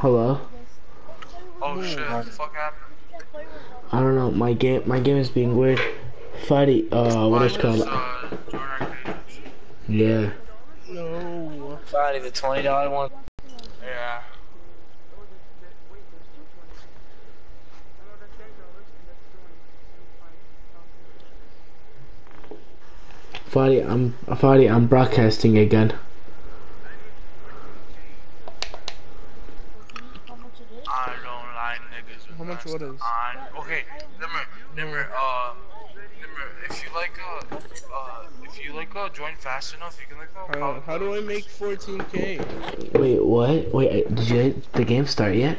Hello. Oh shit, what the fuck happened? I don't know. My game, my game is being weird. Fighty, uh, what is it called? uh, Yeah. No. Friday, the twenty dollar one. Yeah. Fighty, I'm Fighty, I'm broadcasting again. I don't like niggas. with How much masks what is? On. Okay, Nimr, Nimr, uh, Nimr, if you like, uh, uh, if you like, uh, join fast enough, you can like, uh, How, how do I make 14k? Wait, what? Wait, uh, did you the game start yet?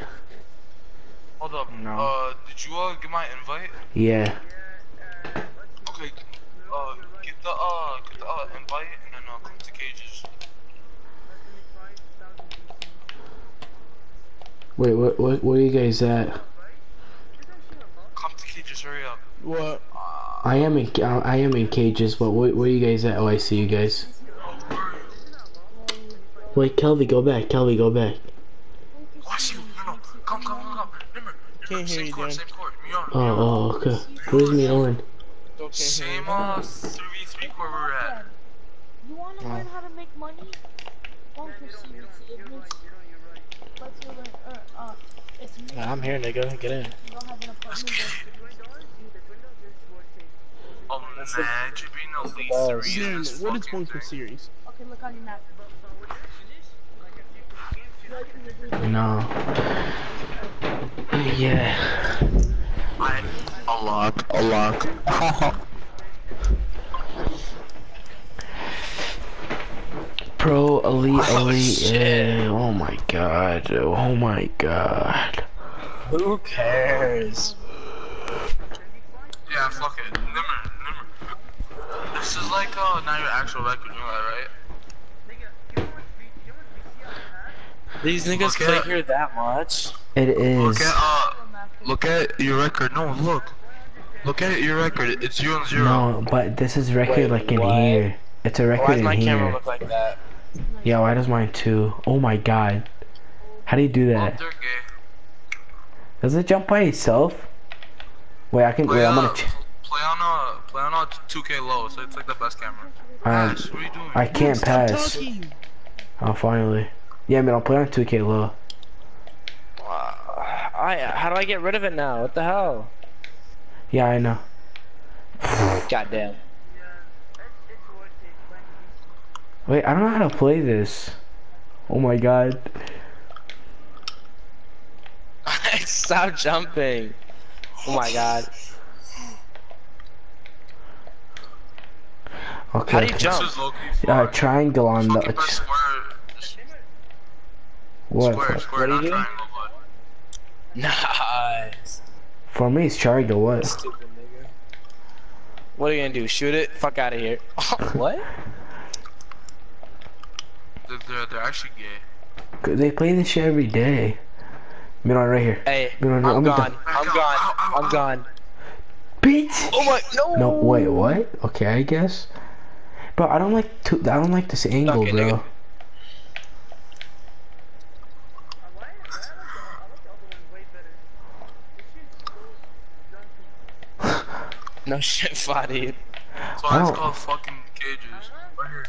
Hold up. No. Uh, did you uh get my invite? Yeah. Okay. Uh, get the uh, get the uh invite and then uh come to cages. Wait, what? What? Where are you guys at? Come. Hurry up. What? I am in. I I am in cages, but where, where you guys at? Oh, I see you guys. Wait, Kelby, go back. Kelby, go back. Oh, I see you. No, no. Come, come, come, come. Nimr, Can't Nimr, same you, court, same court. Me. Oh, oh, okay. Where's me on? Same uh 3v3 court we were at. You want to learn how to make money? Don't pursue it. Let's learn. Uh, uh, it's me. I'm here, nigga. Get in. You don't have an Let's get it. Imagine a Bunker series? Okay, look on your map. No. Yeah. I'm a lock, a lock. Pro Elite Oh, Elite. Yeah. Oh my god. Oh my god. Who cares? Yeah, fuck it. Nimr. This is like uh not your actual record, you know that, right? These niggas Look play at- here that much. It is. Look at uh, look at your record. No, look. Look at your record. It's zero and zero. No, but this is record Wait, like in what? here. It's a record in here. Why record does in my camera here. look like that? Yeah, why does mine too? Oh my god. How do you do that? they're gay. Does it jump by itself? Wait, I can. Play Wait, I'm gonna. Ch play on uh, play on uh 2K low, so it's like the best camera. Alright. Ash, what are you doing? I can't Stop pass. talking. Oh, finally. Yeah, I mean, I'll play on 2K low. Uh, I how do I get rid of it now? What the hell? Yeah, I know. Goddamn. Wait, I don't know how to play this. Oh my god. Stop jumping. Oh my god. Okay. How do you This jump? is low-key Uh, triangle on the. Square. What? Square, square, What do not you do? triangle, but. Nice. for me, it's triangle. What? Stupid nigga. What are you gonna do? Shoot it? Fuck out of here. what? They're, they're, they're actually gay. 'Cause they play this shit every day. Me on right here. Hey, No, no, no, I'm I'm gone. I'm gone. I'm gone. Bitch. Oh my no. No, wait, what? Okay, I guess. Bro, I don't like to. I don't like this angle, Okay, bro. nigga. No shit, Fadi. That's why it's called fucking cages. Right here.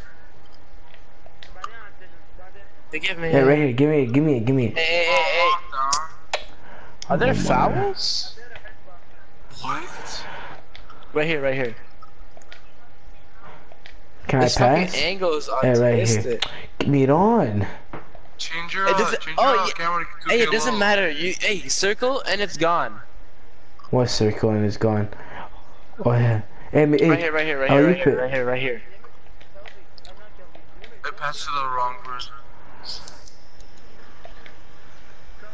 They give me. Yeah, right here. Give me it. Give me it. Give me it. Hey, hey, hey, hey. Are there Oh fouls? What? Right here, right here. Can I This fucking pass? angle is Yeah, right here. artistic. Give me it on. Change your, It uh, doesn't- change oh, your yeah. camera to Hey, it doesn't low. matter. You, hey, circle and it's gone. What circle and it's gone? Oh yeah. Hey, me- hey, Right here, right here, right oh, here, you right here, put- right here, right here. It passed to the wrong person.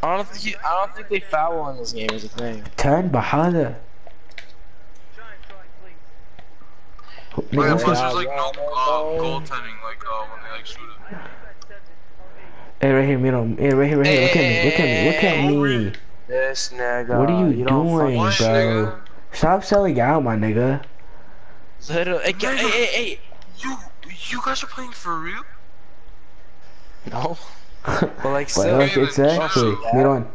I don't think you, I don't think they foul in this game is a thing. Turn Bahada. Oh, Nigga, yeah, who's plus there's like no uh, goaltending, like uh, when they like shoot it. Hey, right here, middle. Hey, right here, right here. Look at me. Look at me. Look at me. This nigga. What are you don't doing, bro? nigga? Stop selling out, my nigga. Little, hey, hey, hey, hey. You, you guys are playing for real? No. But like, But still, like, exactly. Yeah. Miron,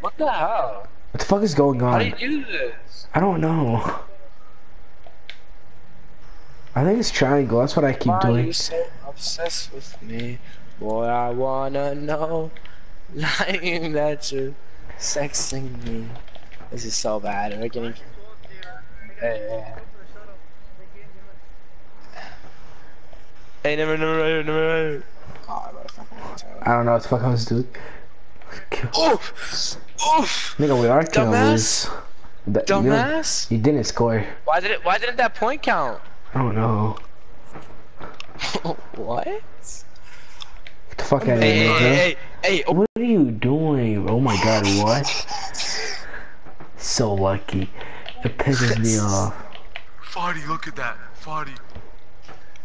what the hell? what the fuck is going on? How do on? you do this? I don't know. I think it's triangle. That's what I keep Why are doing. you so obsessed with me? Boy, I wanna know. Lying that you're sexting me. This is so bad. We're getting. Hey, hey, never, never, never. I don't know what the fuck I was doing. Oof! Oof! Nigga, we are gonna Dumbass. That- you, Dumbass! you didn't score. Why did it? Why didn't that point count? I don't know. what? Get the fuck out of here, hey, hey, hey, hey! Oh, What are you doing? Oh my god, what? So lucky. It pisses me off. Farty, look at that. Farty.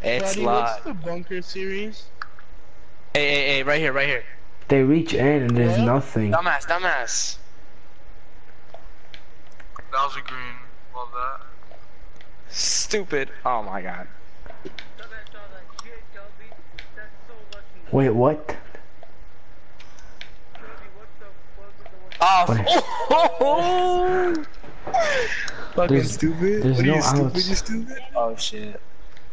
it's Buddy, what's the bunker series? Hey, hey, hey! Right here, right here. They reach in and there's What? nothing. Dumbass, dumbass. That was a green. Love that. Stupid. Oh my god. Wait, what? Oh, What? fucking There's- stupid. there's what no are you stupid? outs. You stupid? Oh shit.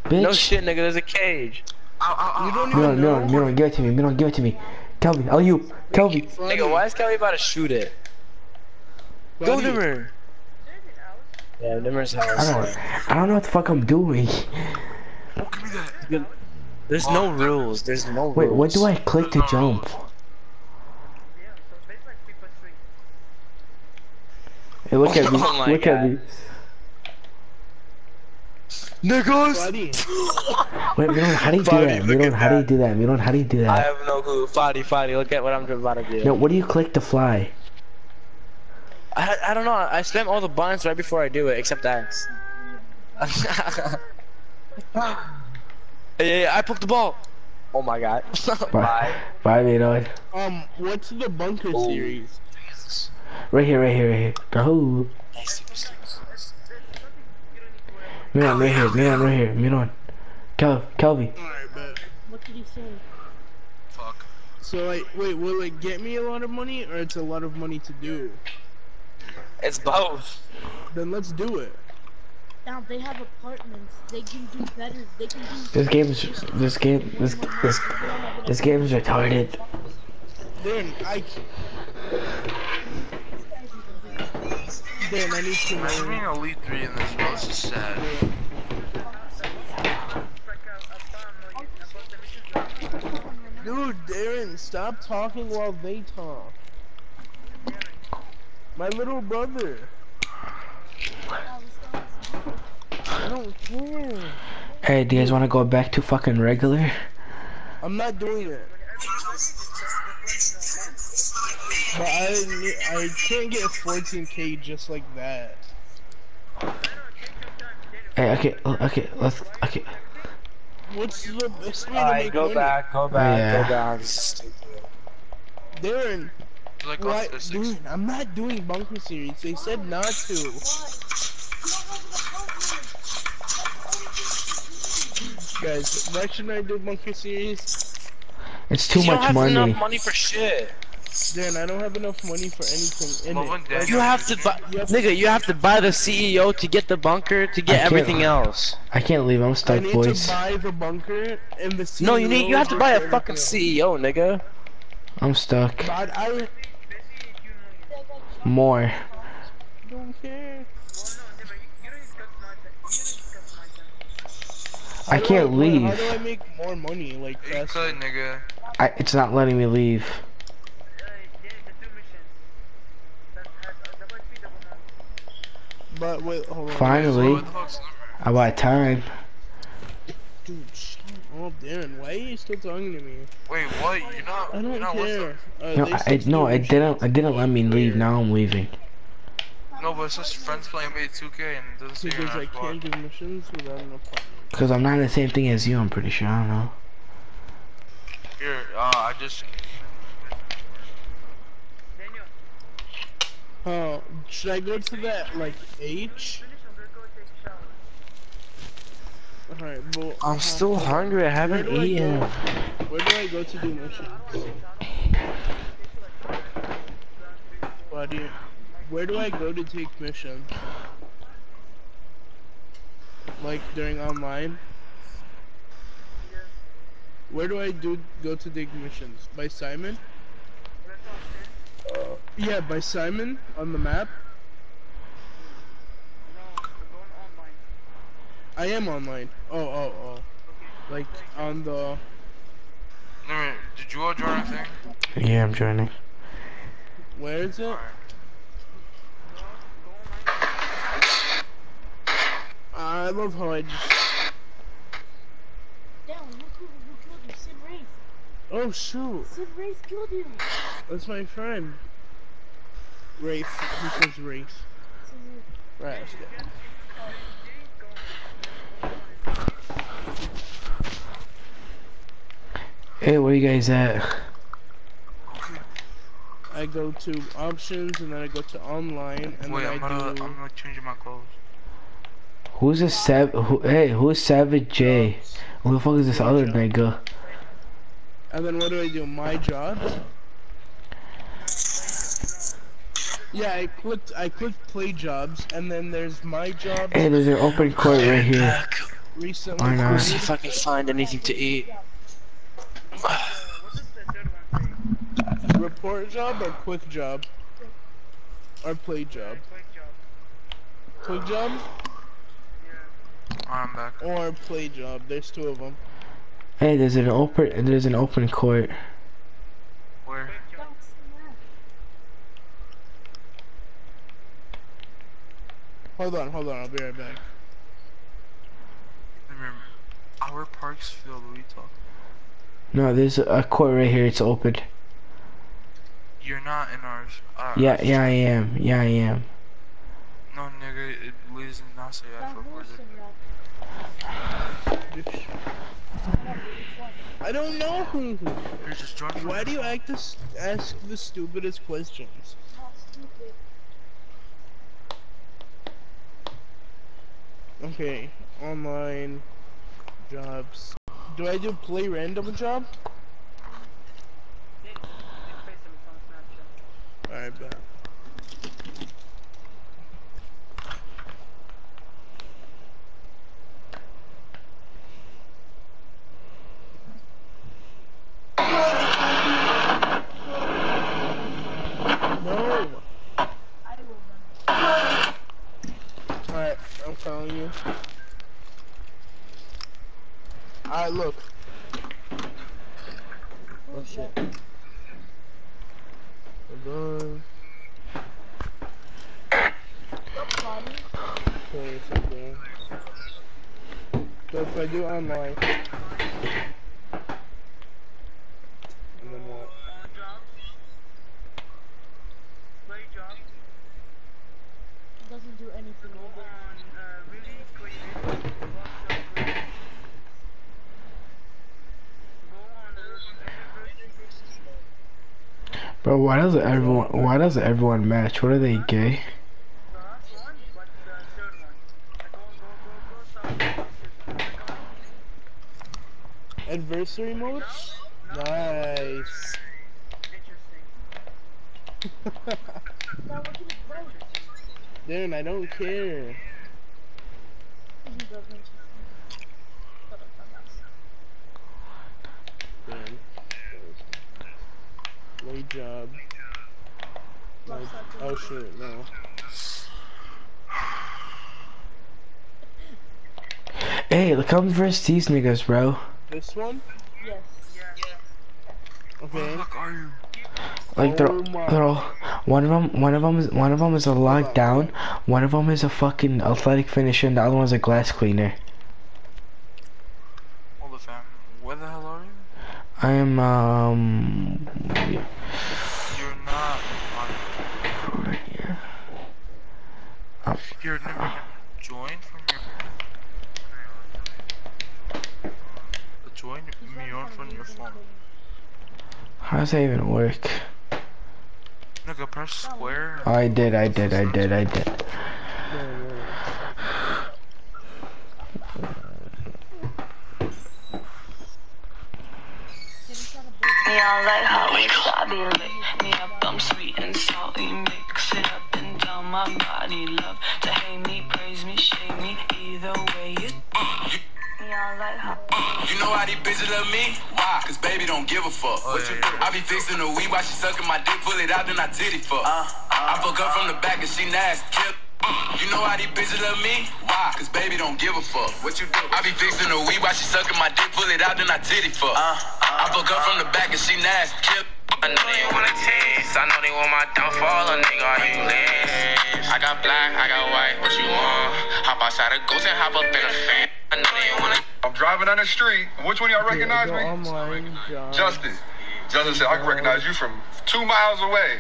Bitch. No shit, nigga. There's a cage. Ow, ow, ow, You don't ow. even Miron, Miron, Miron, give it to me. Miron, give it to me. Kelvin, oh you, Kelvin. Nigga, why is Kelly about to shoot it? Go Buddy, Nimr. Yeah, Nimr's I don't, I don't know what the fuck I'm doing. Oh, give me that. There's no rules. There's no rules. Wait, what do I click to jump? Hey, look at oh me. Oh look God. at me. Niggas! Buddy, Wait, Miron, how do you do Buddy, that? look Miron, at how do you that. do that? Miron, how do you do that? I have no clue. Fadi, Fadi, look at what I'm about to do. No, what do you click to fly? I, I don't know. I spam all the buttons right before I do it, except X. hey, hey, I popped the ball. Oh my god. Bye. Bye, Miron. um, what's the bunker Oh. series? Right here, right here, right here. Go. Miron, right here, Miron, right here, Miron. Kel, Kelvin. Alright, but What did he say? Fuck. so like, wait, will it get me a lot of money or it's a lot of money to do? It's both. Then let's do it. Now they have apartments. They can do better. They can do. This game is, this game, this, this, this game is retarded. Then I. Then I need to Imagine know. being elite three in this, bro. This is sad. Dude, Darren, stop talking while they talk. My little brother. I don't care. Hey, do you guys want to go back to fucking regular? I'm not doing it. But I I can't get 14k just like that. Hey, okay, okay, let's, okay. What's the best way to Alright, make go money? back, go back, oh, Yeah. go back. Stupid. Darren, It's like what? off physics. Dude, I'm not doing bunker series. They said not to. Guys, why shouldn't I do bunker series? It's too you don't much have money. enough money for shit. Darren, I don't have enough money for anything in Love it. and Daniel. You have to buy, You have- nigga. You have to buy the CEO to get the bunker to get everything else. I can't leave, I'm stuck, I stuck, need boys. to buy the bunker and the CEO. No, you need. You have to buy a fucking CEO, nigga. I'm stuck. else. But I More. don't care. I can't How leave. do I make more money? Like Yeah, you could, nigga. I, it's not letting me leave. But wait, hold on. Finally, What the fuck's number? about time. Dude, shut up, Darren. Why are you still talking to me? Wait, what? You're not. I you're don't not care. Uh, No, they I, said no, I didn't. I didn't let me leave. Now I'm leaving. No, but it's just friends playing NBA 2K and it doesn't say Because I can't squad. do missions without an apartment. Cause I'm not the same thing as you. I'm pretty sure. I don't know. Here, uh, I just. Uh, should I go to that, like, H? Alright, well... I'm uh, still hungry. I haven't Where do I eaten. Where do I go to do missions? Why do you, where do I go to take missions? Like during online? Where do I do go to take missions? By Simon? Yeah, by Simon on the map. I am online. Oh, oh, oh. Like on the. Nimr, did you all join a thing? Yeah, I'm joining. Where is it? I love how I just. Damn, who, who, who killed you? Sid Race. Oh shoot, Sid Race killed you. that's my friend. Race, He says Rafe. Sid Race. Right. That's good. Hey, where you guys at? I go to options and then I go to online and Wait, then I'm I gonna, do. I'm gonna change my clothes. Who's a sav? Who, hey, who's Savage J? Who the fuck is this other nigga? And then what do I do? My jobs. Yeah, I clicked. I clicked play jobs, and then there's my jobs. Hey, there's an open court right here. Back. recently. Why not? Let's see if I can find anything to eat. Report job or quick job? Or play job? Quick job I'm back. or play job? There's two of them. Hey, there's an open. There's an open court. Where? Hold on, hold on. I'll be right back. Nimr, our park's filled. What are you talking? No, there's a court right here. It's open. You're not in ours. Uh, Yeah, yeah, I am. Yeah, I am. No, nigga, it Liz did not say I That recorded. I don't know who. Here, just join. from Why do you phone. act this, ask the stupidest questions? Stupid. Okay, online jobs. Do I do play random job? Alright, bet. I'm calling you. Alright, look. Oh shit. Hold on. Body? Okay. So if I do online. And then what? It doesn't do anything with it. Bro, why does everyone? Why does everyone match? What are they gay? Adversary mode? Nice. Now look at his right. Darren, I don't care. He doesn't. Shut up, dumbass. Darren. Late job. Late- Oh shoot, no. Hey, look come versus these niggas, bro. This one? Yes. Where the Okay. fuck are you? Like they're, Oh they're all, one of them, one of them is, one of them is a lockdown, one of them is a fucking athletic finisher, and the other one's a glass cleaner. Hold the fam. Where the hell are you? I am, um, You're not on. right here. Um, Here, never join from your. Join me on from your phone. how does that even work? Nigga, press square. Oh, I did, I did, I did, I did. No, no. Me, I like hot wings, I be lit. Me up, I'm sweet and salty. Mix it up and down my body. Love to hate me, praise me, shame me. Either way, you. Me, I like hot You know how these bitches love me? Why? Cause baby don't give a fuck. Oh, What you yeah, do? I be fixing the weed while she sucking my dick, pull it out, then I titty fuck. Uh, uh. I fuck her from the back and she nasty. Kill. You know how these bitches love me? Why? Cause baby don't give a fuck. What you do? I be fixing the weed while she sucking my dick, pull it out, then I titty fuck. Uh. I fuck her from the back and she nasty. Kill. I know they wanna taste. I know they want my downfall. A nigga, are you list? I got black, I got white. What you want? Hop outside a ghost and hop up in a fan. I know they wanna. I'm driving down the street. Which one of y'all recognize Go me? online, John. Justin. Justin said, I can recognize you from two miles away.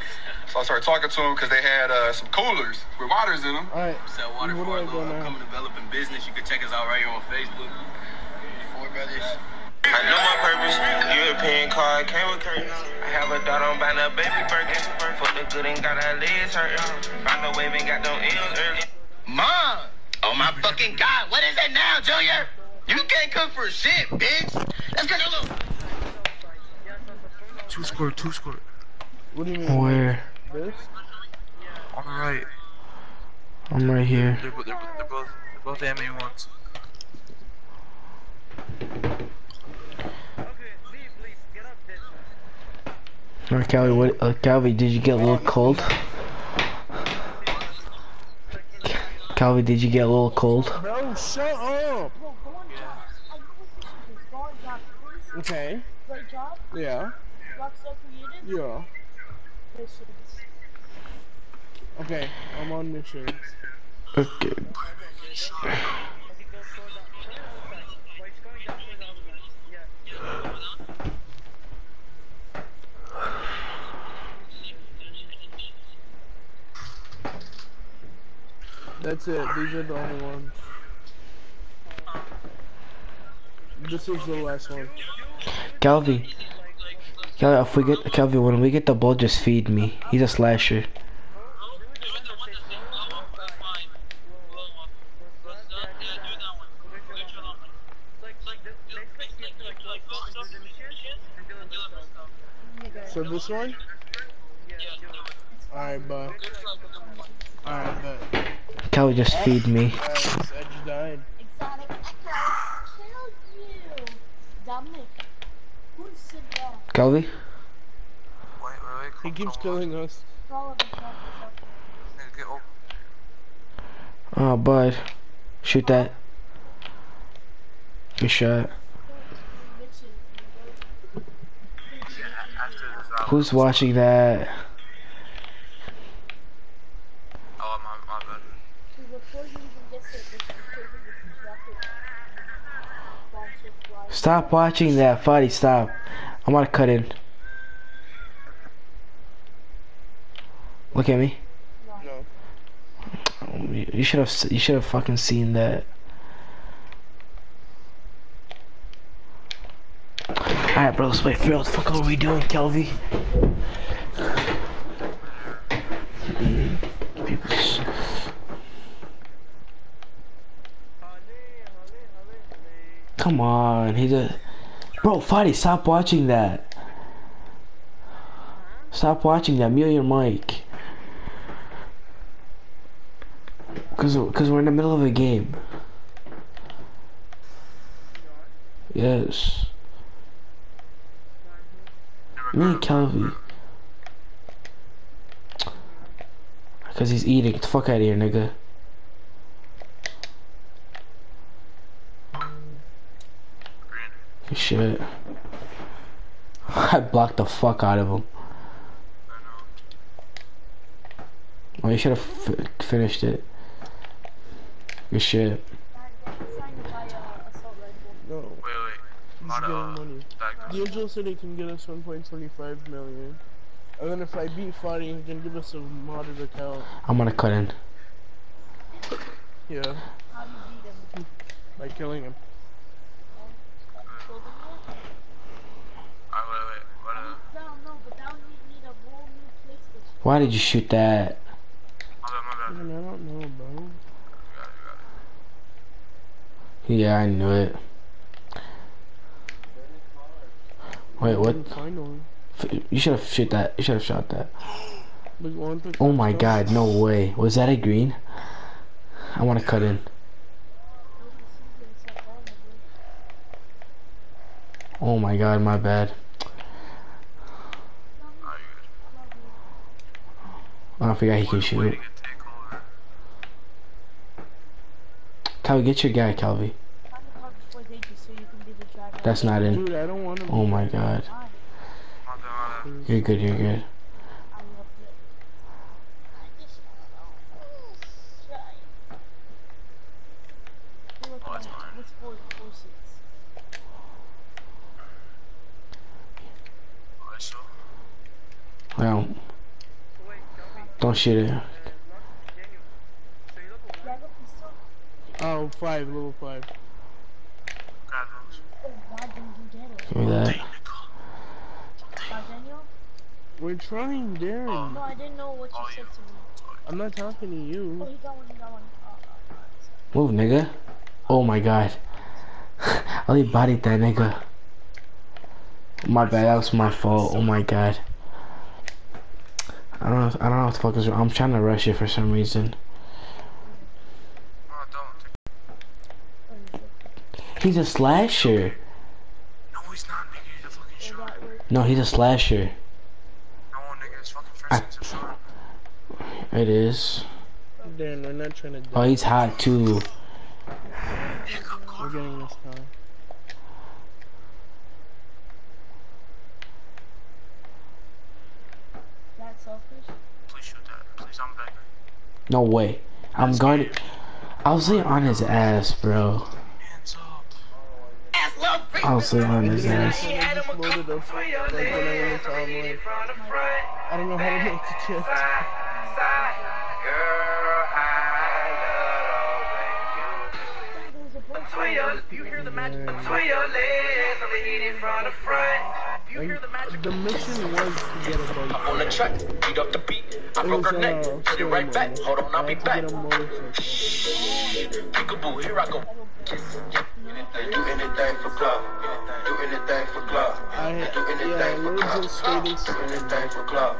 So I started talking to him because they had uh, some coolers with waters in them. Alright, Sell water Where for do I a go little now? upcoming developing business. You can check us out right here on Facebook. Four brothers. I know my purpose. European car came with curtains. I have a daughter on buying a baby Birkin. For the good and got her legs hurting. Found a wave and got them ills early. Mom! Oh my fucking god, what is it now, Junior? You can't cook for shit, bitch. Let's get a little. Two score, two score. what do you mean? Where? This? On the right. I'm right here. They're, bo- they're, they're both they're both MA ones. Or Calvi, what? Uh, Calvi, did you get a little cold? Calvi, did you get a little cold? Bro, shut up! Bro, go on job. I know what this is. Go on job, please. Okay, Great job. yeah, Rockstar created. yeah. Missions. Okay, I'm on missions. Okay. That's it, these are the only ones. This is the last one. Calvi. Calvi, if we get Calvi, when we get the ball, just feed me. He's a slasher. So this one? Alright, but. Alright, but. Calvi, just feed me. Alright, Edge died. Exotic Echo. Killed you. Dominic. Who's sit down? Calvi? Wait, wait, wait. He keeps killing us. Oh, bud. Shoot that. Good shot. Mission. After this, I'll- Who's watching that? Oh, my, my bad. So before you even get to this, because of this rocket, bomb ship flies. Stop watching that, Fuddy, stop. I'm gonna cut in. Look at me. No. You should have you should have fucking seen that. Alright, bros, wait, bro, what the fuck are we doing, Kelvy? Come on, he's a bro. Fuddy, stop watching that. Stop watching that. Mute your mic. Cause, cause we're in the middle of a game. Yes. Me and Calvi. Cause he's eating. Get the fuck out of here, nigga. Shit. I blocked the fuck out of him. Oh, you should have finished it. Good shit. Signed by assault rifle. No. Wait, wait. He's getting uh, money. back said he can get us 1.25 million. And then if I beat Fadi, he can give us a modded account. I'm gonna cut in. Yeah, How do you beat him? by killing him. Killed him yet? Alright, wait, wait. What, uh, No, no, but now we need a whole new PlayStation. Why did you shoot that? my bad, my bad. I don't know, bro. You got it, you got it. Yeah, I knew it. Wait, what? You should have shot that. You should have shot that. Oh my god, no way. Was that a green? I want to cut in. Oh my god, my bad. I forgot he can shoot. Waiting to. Calvi, get your guy, Calvi. Find the car before they do so you can be the driver. That's not in. Dude, I don't want to. Oh my god. Why? My bad. You're good, you're good. I love it. I just shy. Hey, look, Oh, that's man, fine. What's four, four seats? Alright, so. Well, don't shoot it. Yeah, I got pistol. Oh, five, level five. Grab those. Oh, why didn't you get it? Give me that. We're trying, Darren. Oh. No, I didn't know what you Oh, said you. to me. I'm not talking to Oh, you. he got one, he got one. Oh, oh, oh, Move, nigga. Oh my god. I only bodied that nigga. My bad, that was my fault. Oh my god. I don't know. I don't know what the fuck is wrong. I'm trying to rush it for some reason. Oh, don't. He's a slasher. No, he's not, nigga. He's a fucking shooter. that worked. No, he's a slasher. No, nigga. It's fucking I- first things. It is. Darren, we're not trying to. Die. Oh, he's hot too. We're getting this car. That selfish? Please shoot that. Please, I'm begging. No way. I'm going. to... I was laying on his ass, bro. I was laying on his ass. I just loaded up like when I went to online. I don't know how to make it yet. There's a bunch Sway your, you hear the magic. Sway your legs, I'm the heat in front of front. You hear the magic. The mission was to get a bike. On the track, beat up the beat. I It broke was her neck, uh, hit it right back. Hold on, I'll be back. get a motorcycle. Peekaboo, here I go. They do anything for club. Do anything for club. I They had, do yeah, anything for club. Do anything for club.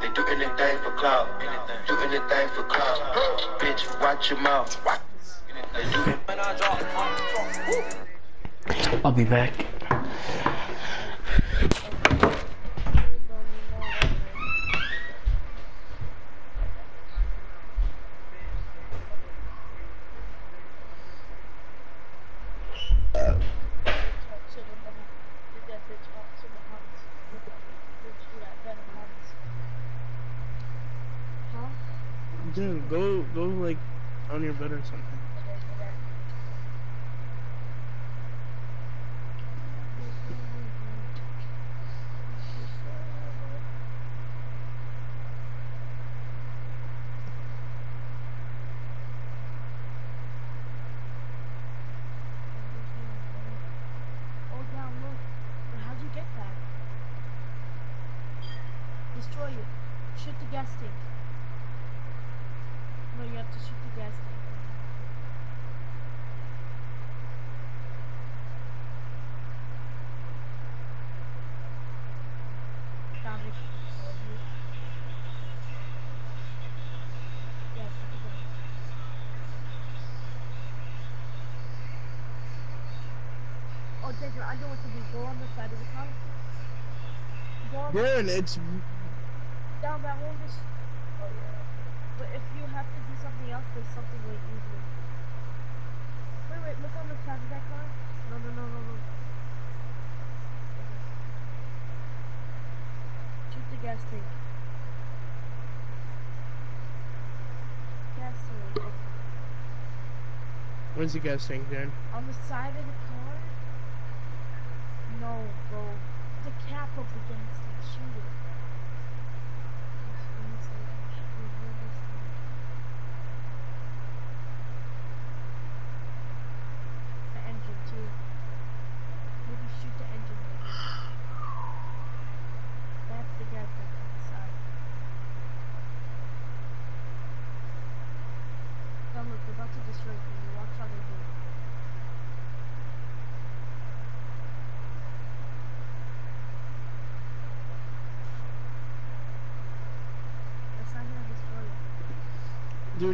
They do anything for club. Do anything for club. Bitch, watch your mouth. They do I'll be back. Dude, go, go like on your bed or something. Oh, down, look. But how'd you get that? Destroy it. Shoot the gas tank. No, you have to shoot the gas tank. Found it. Yeah, shoot the gas. Oh, Jacob, I know what to do. Go on the side of the car. Go it's down that hole. Just. Oh yeah. But if you have to do something else, there's something way easier. Wait, wait. Look on the side of that car. No, no, no, no, no. Shoot the gas tank. Gas tank. where's the gas tank, Darren? On the side of the car? No, bro. The cap the gas tank. Shoot it.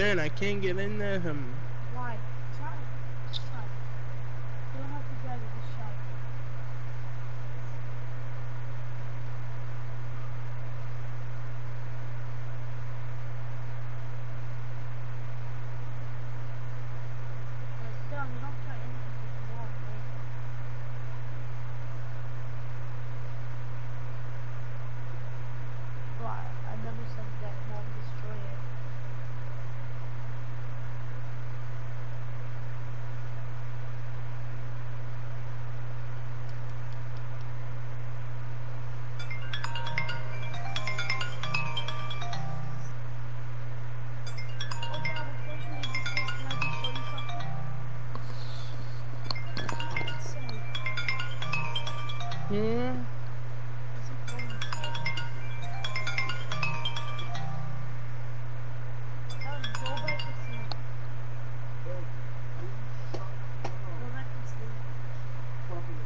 there and I can't get in there. Um,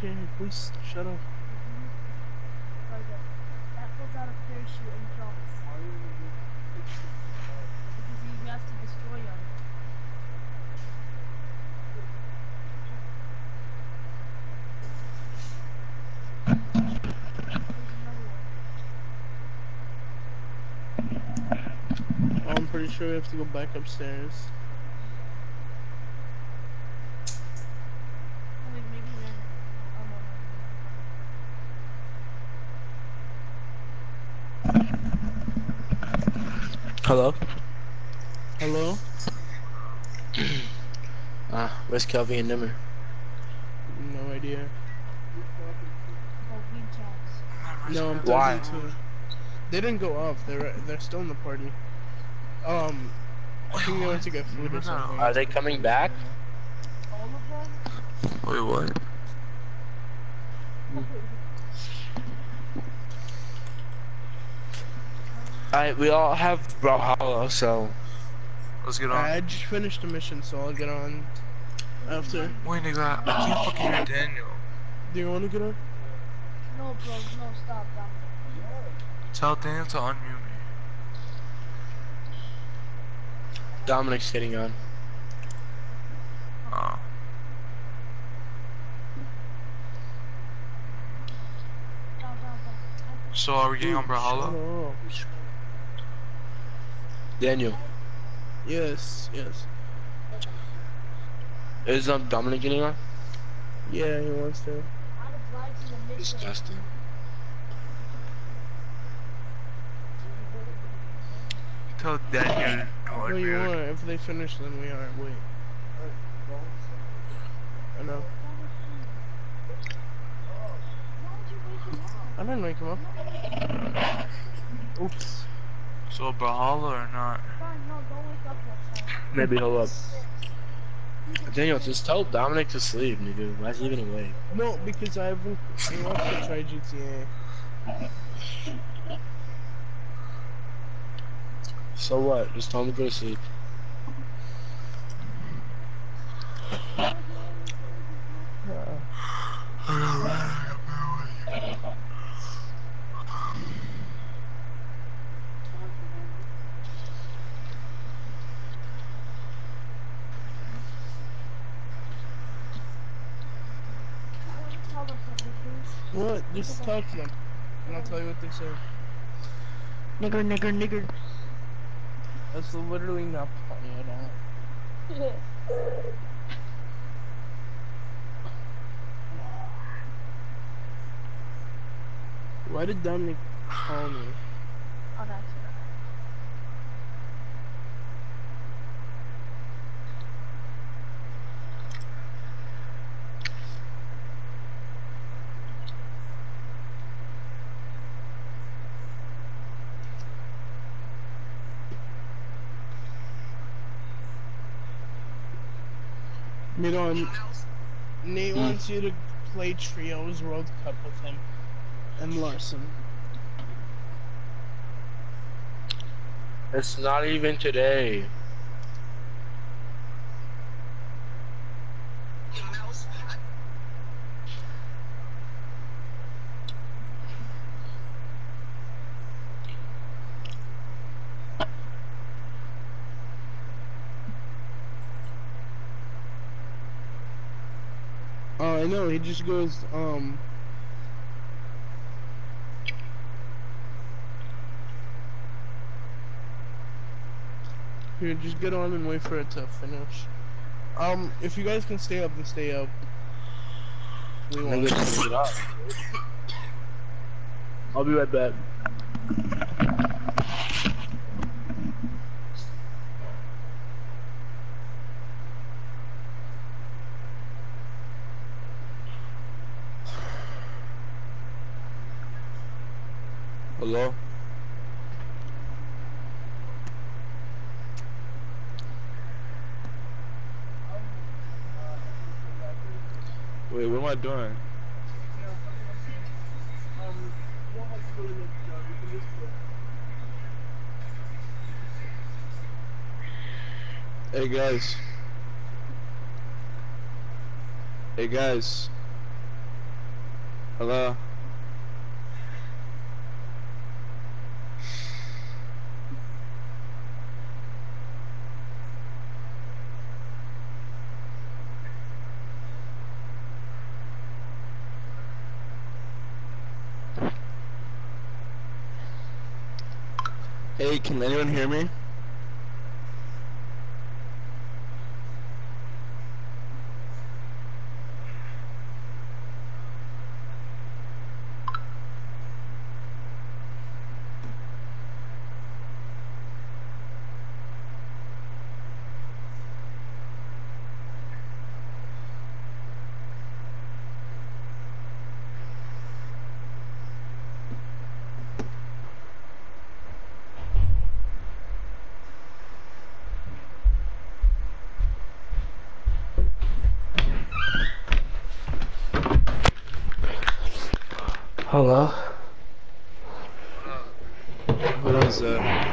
can you please shut up? That pulls out a parachute and. Because he has to destroy him. I'm pretty sure we have to go back upstairs. Where's Kelvin and Nimr? No idea. No, I'm Why? They didn't go off. They're they're still in the party. Um, I think they went to get food or something. Are they coming back? All of them? Wait, what? Alright, we all have Brawlhalla, so... Let's get on. I just finished the mission, so I'll get on after. Wait, nigga, I can't fucking hear Daniel. Do you want to get on? No, bro, no, stop, Dominic. Tell Daniel to unmute me. Dominic's getting on. Oh. So are we getting on Brawlhalla? Shut up. Daniel, Yes, yes. Is um, Dominic getting on? Yeah, he wants to. I'd apply to the mission. Disgusting. Tell Daniel to No, you unmute. are. If they finish, then we are. Wait. I know. I didn't wake him up. Oops. So Brawlhalla or not? Fine, no, don't wake up yet, son. Maybe he'll up. Daniel, just tell Dominic to sleep, nigga. Why is he even awake? No, because I haven't. I want to try GTA. So what? Just tell him to go to sleep. Uh, tell them something, please. What? Just talk to them, and I'll tell you what they say. Nigger, nigger, nigger. That's literally not funny at all. Why did Dominic call me? On accident. You know, Nate Hmm. wants you to play Trios World Cup with him and Larson. It's not even today. Know. He just goes, um. Here, just get on and wait for it to finish. Um, if you guys can stay up, then stay up. We won't. get up. I'll be right back. Hello? Wait, what am I doing? Hey guys. Hey guys. Hello. Can anyone hear me? Hello? Hello? is that?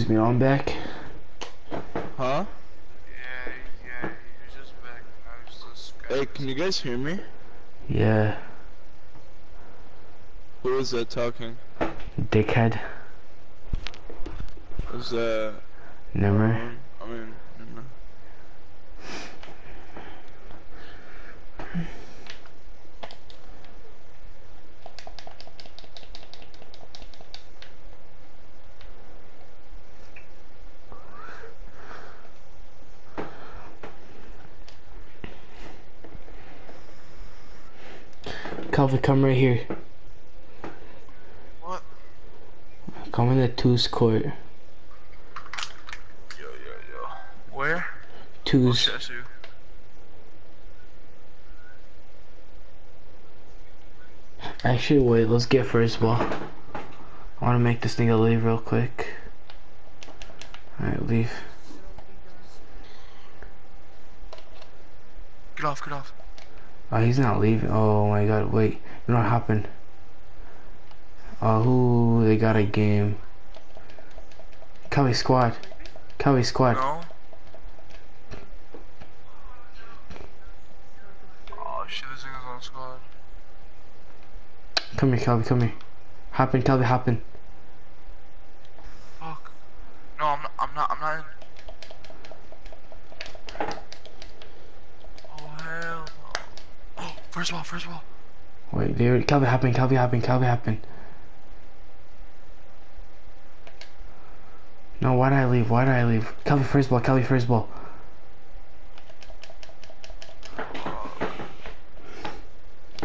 Hey, Kelby's me on back. Huh? Yeah, yeah, you're just back. I was just. Hey, can you guys hear me? Yeah, Who is that talking? dickhead. Is that? Nimr. um, I mean, never. Calvin, come right here. What? Come in the twos court. Yo, yo, yo. Where? Oh, Twos. Shesu. Actually, wait. Let's get first ball. I want to make this nigga leave real quick. Alright, leave. Get off, get off. Oh, he's not leaving. Oh my god, wait. You know what happened? Oh, who? They got a game. Kelly squad. Kelly squad. No. Oh shit, this nigga's on squad. Come here, Kelby, come here. Happen, Kelby, happen. Fuck. No, I'm not. I'm not. I'm not in. Oh hell no. Oh, first of all, first of all. Wait, dude. Kelby, happen, Kelby, happen, Kelby, happen. No, why did I leave? Why did I leave? Kelby, first ball, Kelby, first ball.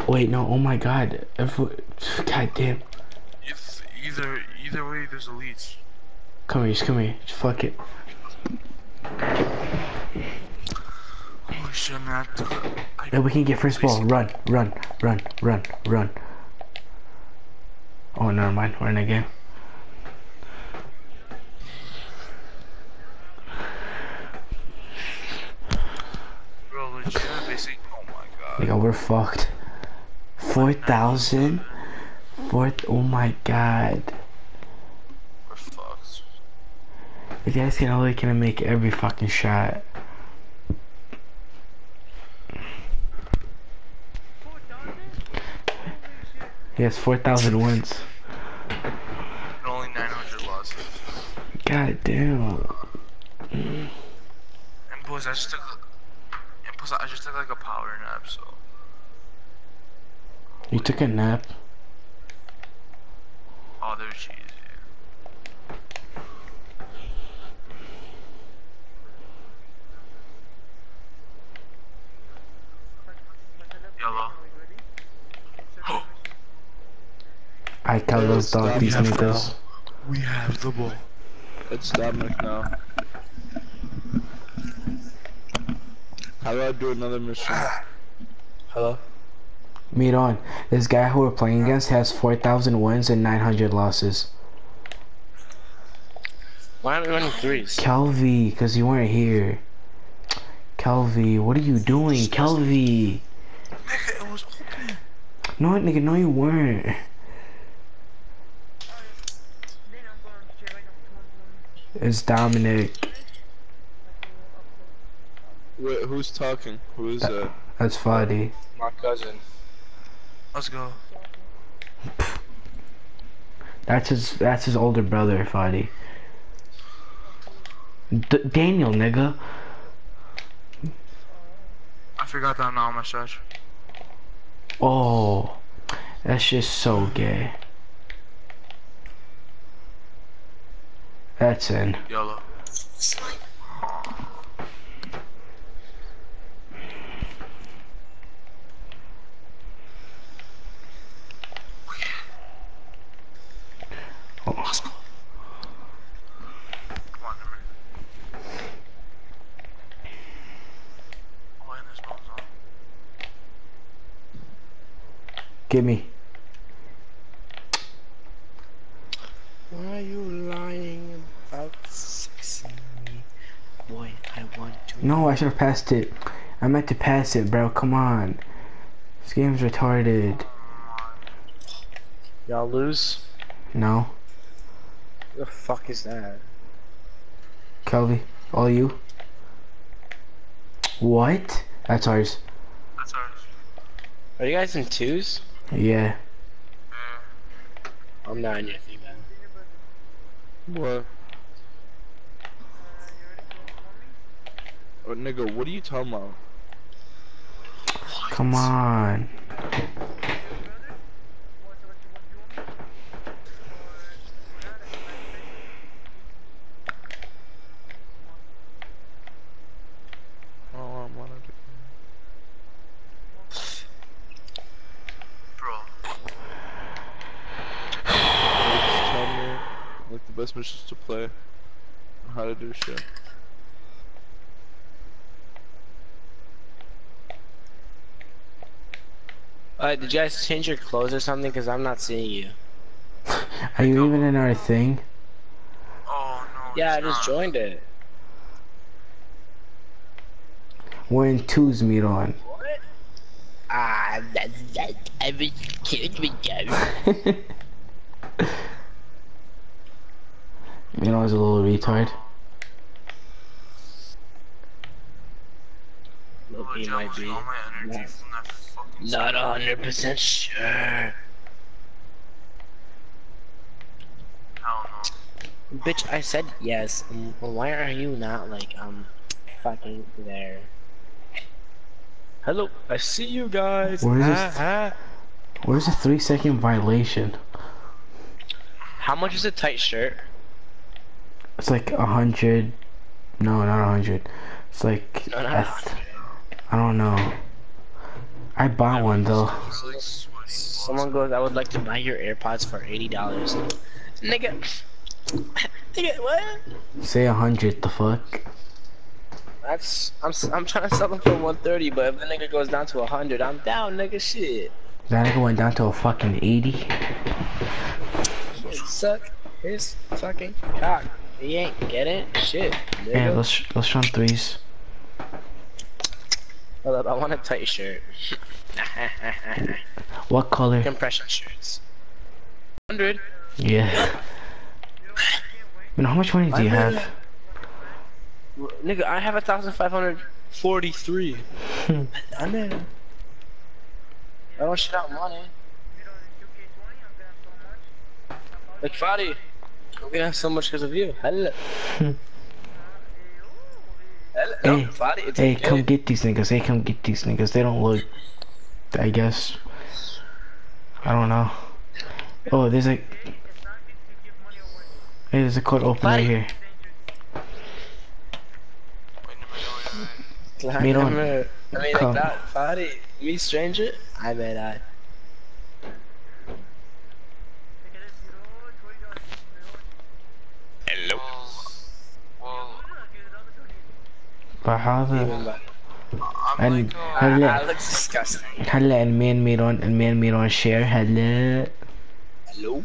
Wait, no, oh my god. If, god damn. Either either way, there's a leech. Come here, just come here. Just fuck it. Holy shit, man. I took a- I- Yeah, we can get first ball. Run, run, run, run, run. Oh, never mind. We're in a game. Bro, legit, basically. Oh my god. We're fucked. 4,000? Fourth, oh my god. We're fucked. The guy's gonna only gonna make every fucking shot. He has 4,000 wins. And only 900 losses. God damn. And boys, I just took. And plus, I just took like a power nap, so. You took a nap? Oh, they're cheesy. Yellow. I call those dog these Stop. niggas. We have the ball. It's Dominic now. How do I do another mission? Hello? Meet on. This guy who we're playing against has 4,000 wins and 900 losses. Why aren't we running threes? Kelvy, because you weren't here. Kelvy, what are you doing? Kelvy! Nigga, it was open. No, nigga, no you weren't. It's Dominic. Wait, who's talking? Who is that? That's Fadi. My cousin. Let's go. That's his. That's his older brother, Fadi. D Daniel, nigga. I forgot that now on my stretch. Oh, that's just so gay. That's in. Yellow. Oh. Let's go. Come on, number. Oh, and this ball's on. Give me. Why are you lying about sexing me? Boy, I want to. No, I should have passed it. I meant to pass it, bro. Come on. This game's retarded. Y'all lose? No. What the fuck is that? Kelby, all you. What? That's ours. That's ours. Are you guys in twos? Yeah. I'm not in your thing, man. What? Oh, nigga, what are you talking about? Come on. Oh, I'm on it. Bro. Just tell me, like, the best missions to play. and How to do shit. Uh, did you guys change your clothes or something? Cause I'm not seeing you. Are you even in our thing? Oh no. Yeah, I just not. joined it. We're in twos meet on. Ah, that, that, I was kidding me, guys. You know, I was a little retard. Oh, Loki dude, I'm might losing be. All my energy Not- from that fucking Not a hundred percent sure. Hell. Bitch, I said yes. Um, why are you not like um fucking there? Hello, I see you guys. Where is Ah, this- ah. Where's the three second violation? How much is a tight shirt? It's like a hundred. No, not a hundred. It's like No, not I, a th- I don't know. I bought one though. It's like sweaty. Someone goes, I would like to buy your AirPods for eighty dollars. Nigga, nigga, what? Say a hundred. The fuck? That's I'm s- I'm trying to sell them for one thirty, but if the nigga goes down to a hundred, I'm down, nigga. Shit, That nigga went down to a fucking eighty. suck his fucking cock. He ain't getting shit. Nigga. Yeah, let's let's run threes. Hold up, I want a tight shirt. What color? Compression shirts. Hundred. Yeah. Man, how much money do you have? Nigga, I have a thousand five hundred forty-three. I know. I don't shit out money. Like Fadi, gonna have so much because of you. Hello. No, Hey, Hey, come get these niggas. Hey, come get these niggas. They don't look. I guess. I don't know. Oh, there's a. Hey, there's a code open right here. I'm a- I mean, like that, Fadi, me stranger. I bet I. Hello. Well, But how Even the better. I'm And- like, uh, Hello. Ah, that looks disgusting. هلا المين ميرون المين ميرون share هلا Hello.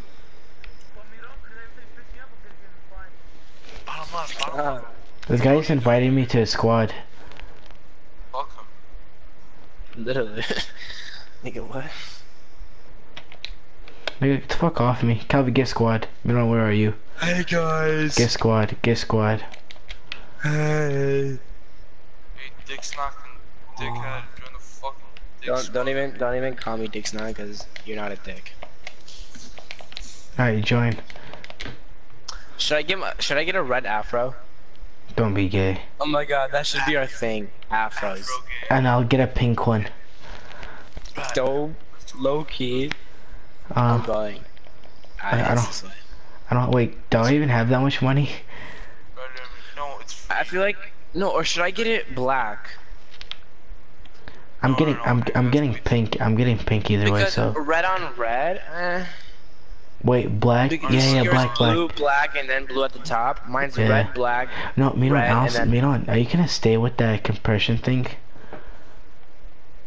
I'm not fuck Ah, This guy's invited me to his squad. fuck him. literally. Nigga, what? Nigga, get the fuck off me. Calvin, get squad. Miron, where are you? Hey guys. Get squad. Get squad. Hey. Hey, dick snocking, dickhead, join the fucking dick Don't squad. don't even don't even call me Dick Snog because you're not a dick. Alright, join. Should I get my, should I get a red afro? Don't be gay. Oh my god, that should be our thing. Afros. Bro, gay. And I'll get a pink one. Dope. Low key. I'm Um, going. I- I it's don't- this. I don't wait. Do I even have that much money? No, it's free. I feel like no, or should I get it black? I'm No, getting. no, I'm. I'm getting pink. I'm getting pink either way. So red on red. Eh. wait, black. Because Yeah, yeah, black, black. blue, black, and then blue at the top. Mine's Yeah. red, black. No, me red, also, then- Miron, are you gonna stay with that compression thing?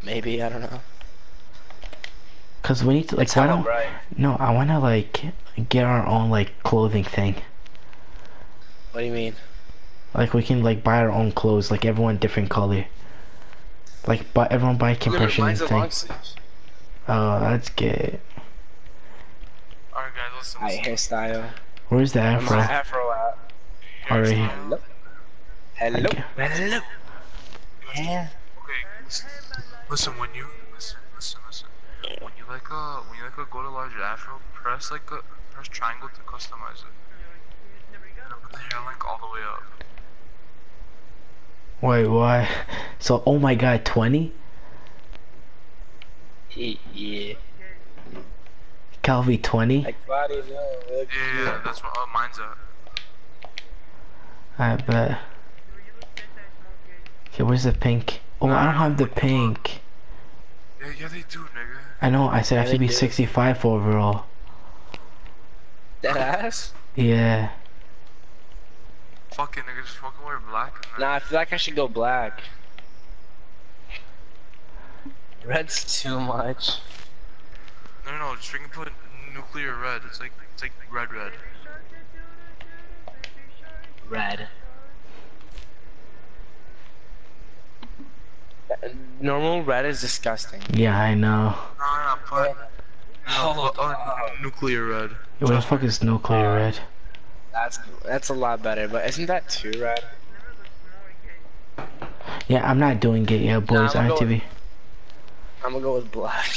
Maybe I don't know. Cause we need to like. It's Why don't? bright. No, I wanna like get our own like clothing thing. What do you mean? Like we can like buy our own clothes, like everyone different color. Like, but everyone buy No, no, compression mine's a thing. Oh, that's good. Alright guys, listen, My listen. hairstyle. Where's the Where afro? my afro at? Alright. Hello. Hello. Okay. Hello. Yeah. Okay, listen, listen, when you listen, listen, listen. When you like a when you like uh, go to large afro, press like a press triangle to customize it. And put the hair length all the way up. Wait, why? So, oh my god, 20? Yeah. Calvi 20? Like body, no. Yeah, yeah, that's what uh, mine's at. I bet. Okay, where's the pink? Oh, I don't have the pink. Yeah, yeah, they do, nigga. I know, I said I have to be do. 65 overall. That ass? Yeah. Fucking nigga, just fucking wear black. And Nah, I feel like I should go black. Red's too much. No, no, no, just freaking put nuclear red. It's like it's like red, red. Red. Normal red is disgusting. Yeah, I know. No, no, put no, Oh, put, uh, nuclear red. What the fuck is nuclear red? That's that's a lot better, but isn't that too red? Yeah, I'm not doing it yet, boys. Nah, I'm on gonna TV. I'm gonna go with black.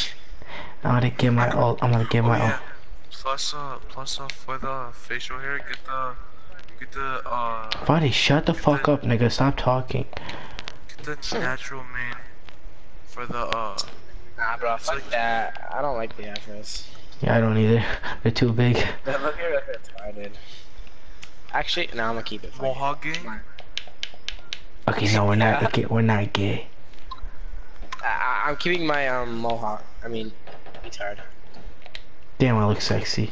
I'm gonna get my ult. I'm gonna get Oh my yeah. ult. Plus, uh, plus, uh, for the facial hair, get the, get the, uh, Buddy, shut the fuck up, nigga. Stop talking. get the natural mane. For the, uh, Nah, bro, fuck that. I don't like the afros. Yeah, I don't either. They're too big. That look here like retarded. Actually, no, I'm gonna keep it. for you. mohawk gang. Okay, no, we're not. Okay, we're not gay. I, I- I'm keeping my um mohawk. I mean, retard. Damn, I look sexy.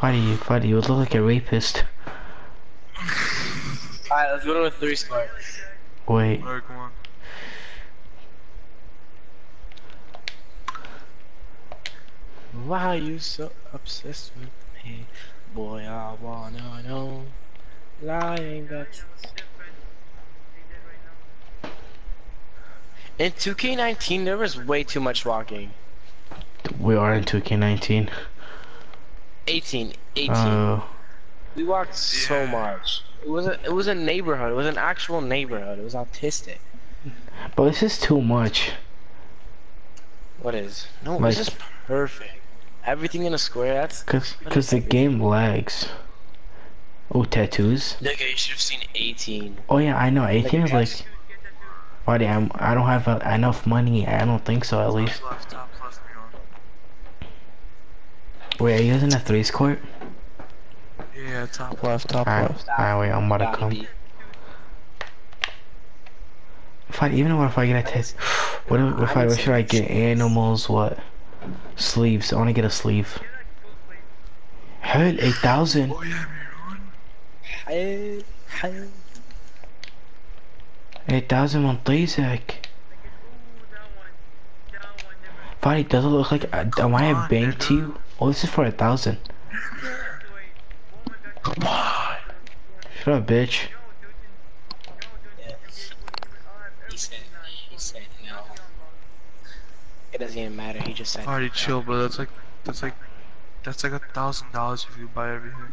Buddy, buddy, you would look like a rapist. Alright, let's go to a three score. Wait. Alright, come on. Why are you so obsessed with me? Boy, I wanna know. Lying that. In 2K19, there was way too much walking. We are in 2K19. 18, 18. Oh. we walked so much. It was a, it was a neighborhood. It was an actual neighborhood. It was autistic. but this is too much. What is? No, Like- this is perfect. Everything in a square. That's Cause, cause the game lags. Oh, tattoos. nigga. You should have seen 18. Oh yeah, I know. 18 is Like, like. Buddy, I'm. I don't have uh, enough money. I don't think so. At least. Top left, top left, me on. Wait, are you guys in a threes court? Yeah, top left, top Alright, left. alright, wait. I'm about to come. If I even if I get a test, what if, if I what should I get? Animals, what? Sleeves. I want to get a sleeve. Hell, eight thousand. Eight thousand on Isaac. Buddy, does it look like? Uh, am I a bank to you? Oh, this is for a thousand. Come on. Shut up, bitch. Yes. He said, he said no. It doesn't even matter. He just said. No. chill, bro. That's like, that's like, that's like a thousand dollars if you buy everything.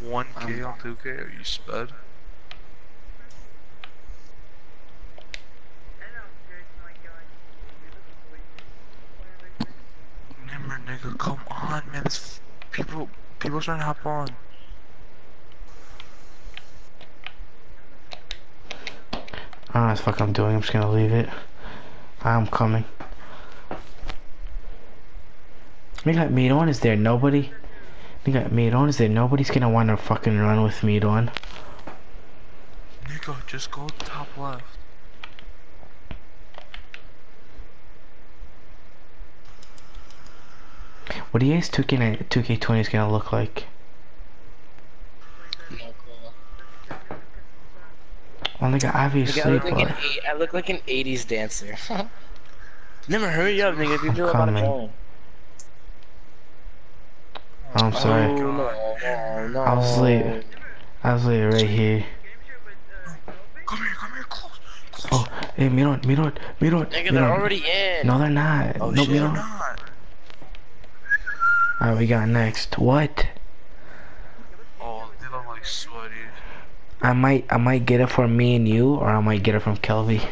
One K um, on two K? Are you sped? Nimr, nigga, come on, man. This people, people trying to hop on. Ah, don't know what the fuck I'm doing. I'm just gonna leave it. I'm coming. Nigga, Midon, is there nobody? Nigga, Midon, is there nobody's gonna wanna fucking run with Midon? Nico, just go top left. What do you guys 2K 2K20 is gonna look like? Oh, nigga, Nigga, I look like an but eight, I look like an 80s dancer. Never hurry up, nigga. People are about to Coming. join. Oh, I'm oh, sorry. Oh, no. no, no, no. I was like, I was like right here. Come here, come here, close. close. Oh, hey, Miron, Miron, Miron. Nigga, they're already in. No, they're not. Oh, no, shit. Miron. Not. Alright, we got next. What? Oh, they look like sweaty. I might, I might get it from me and you, or I might get it from Kelvy.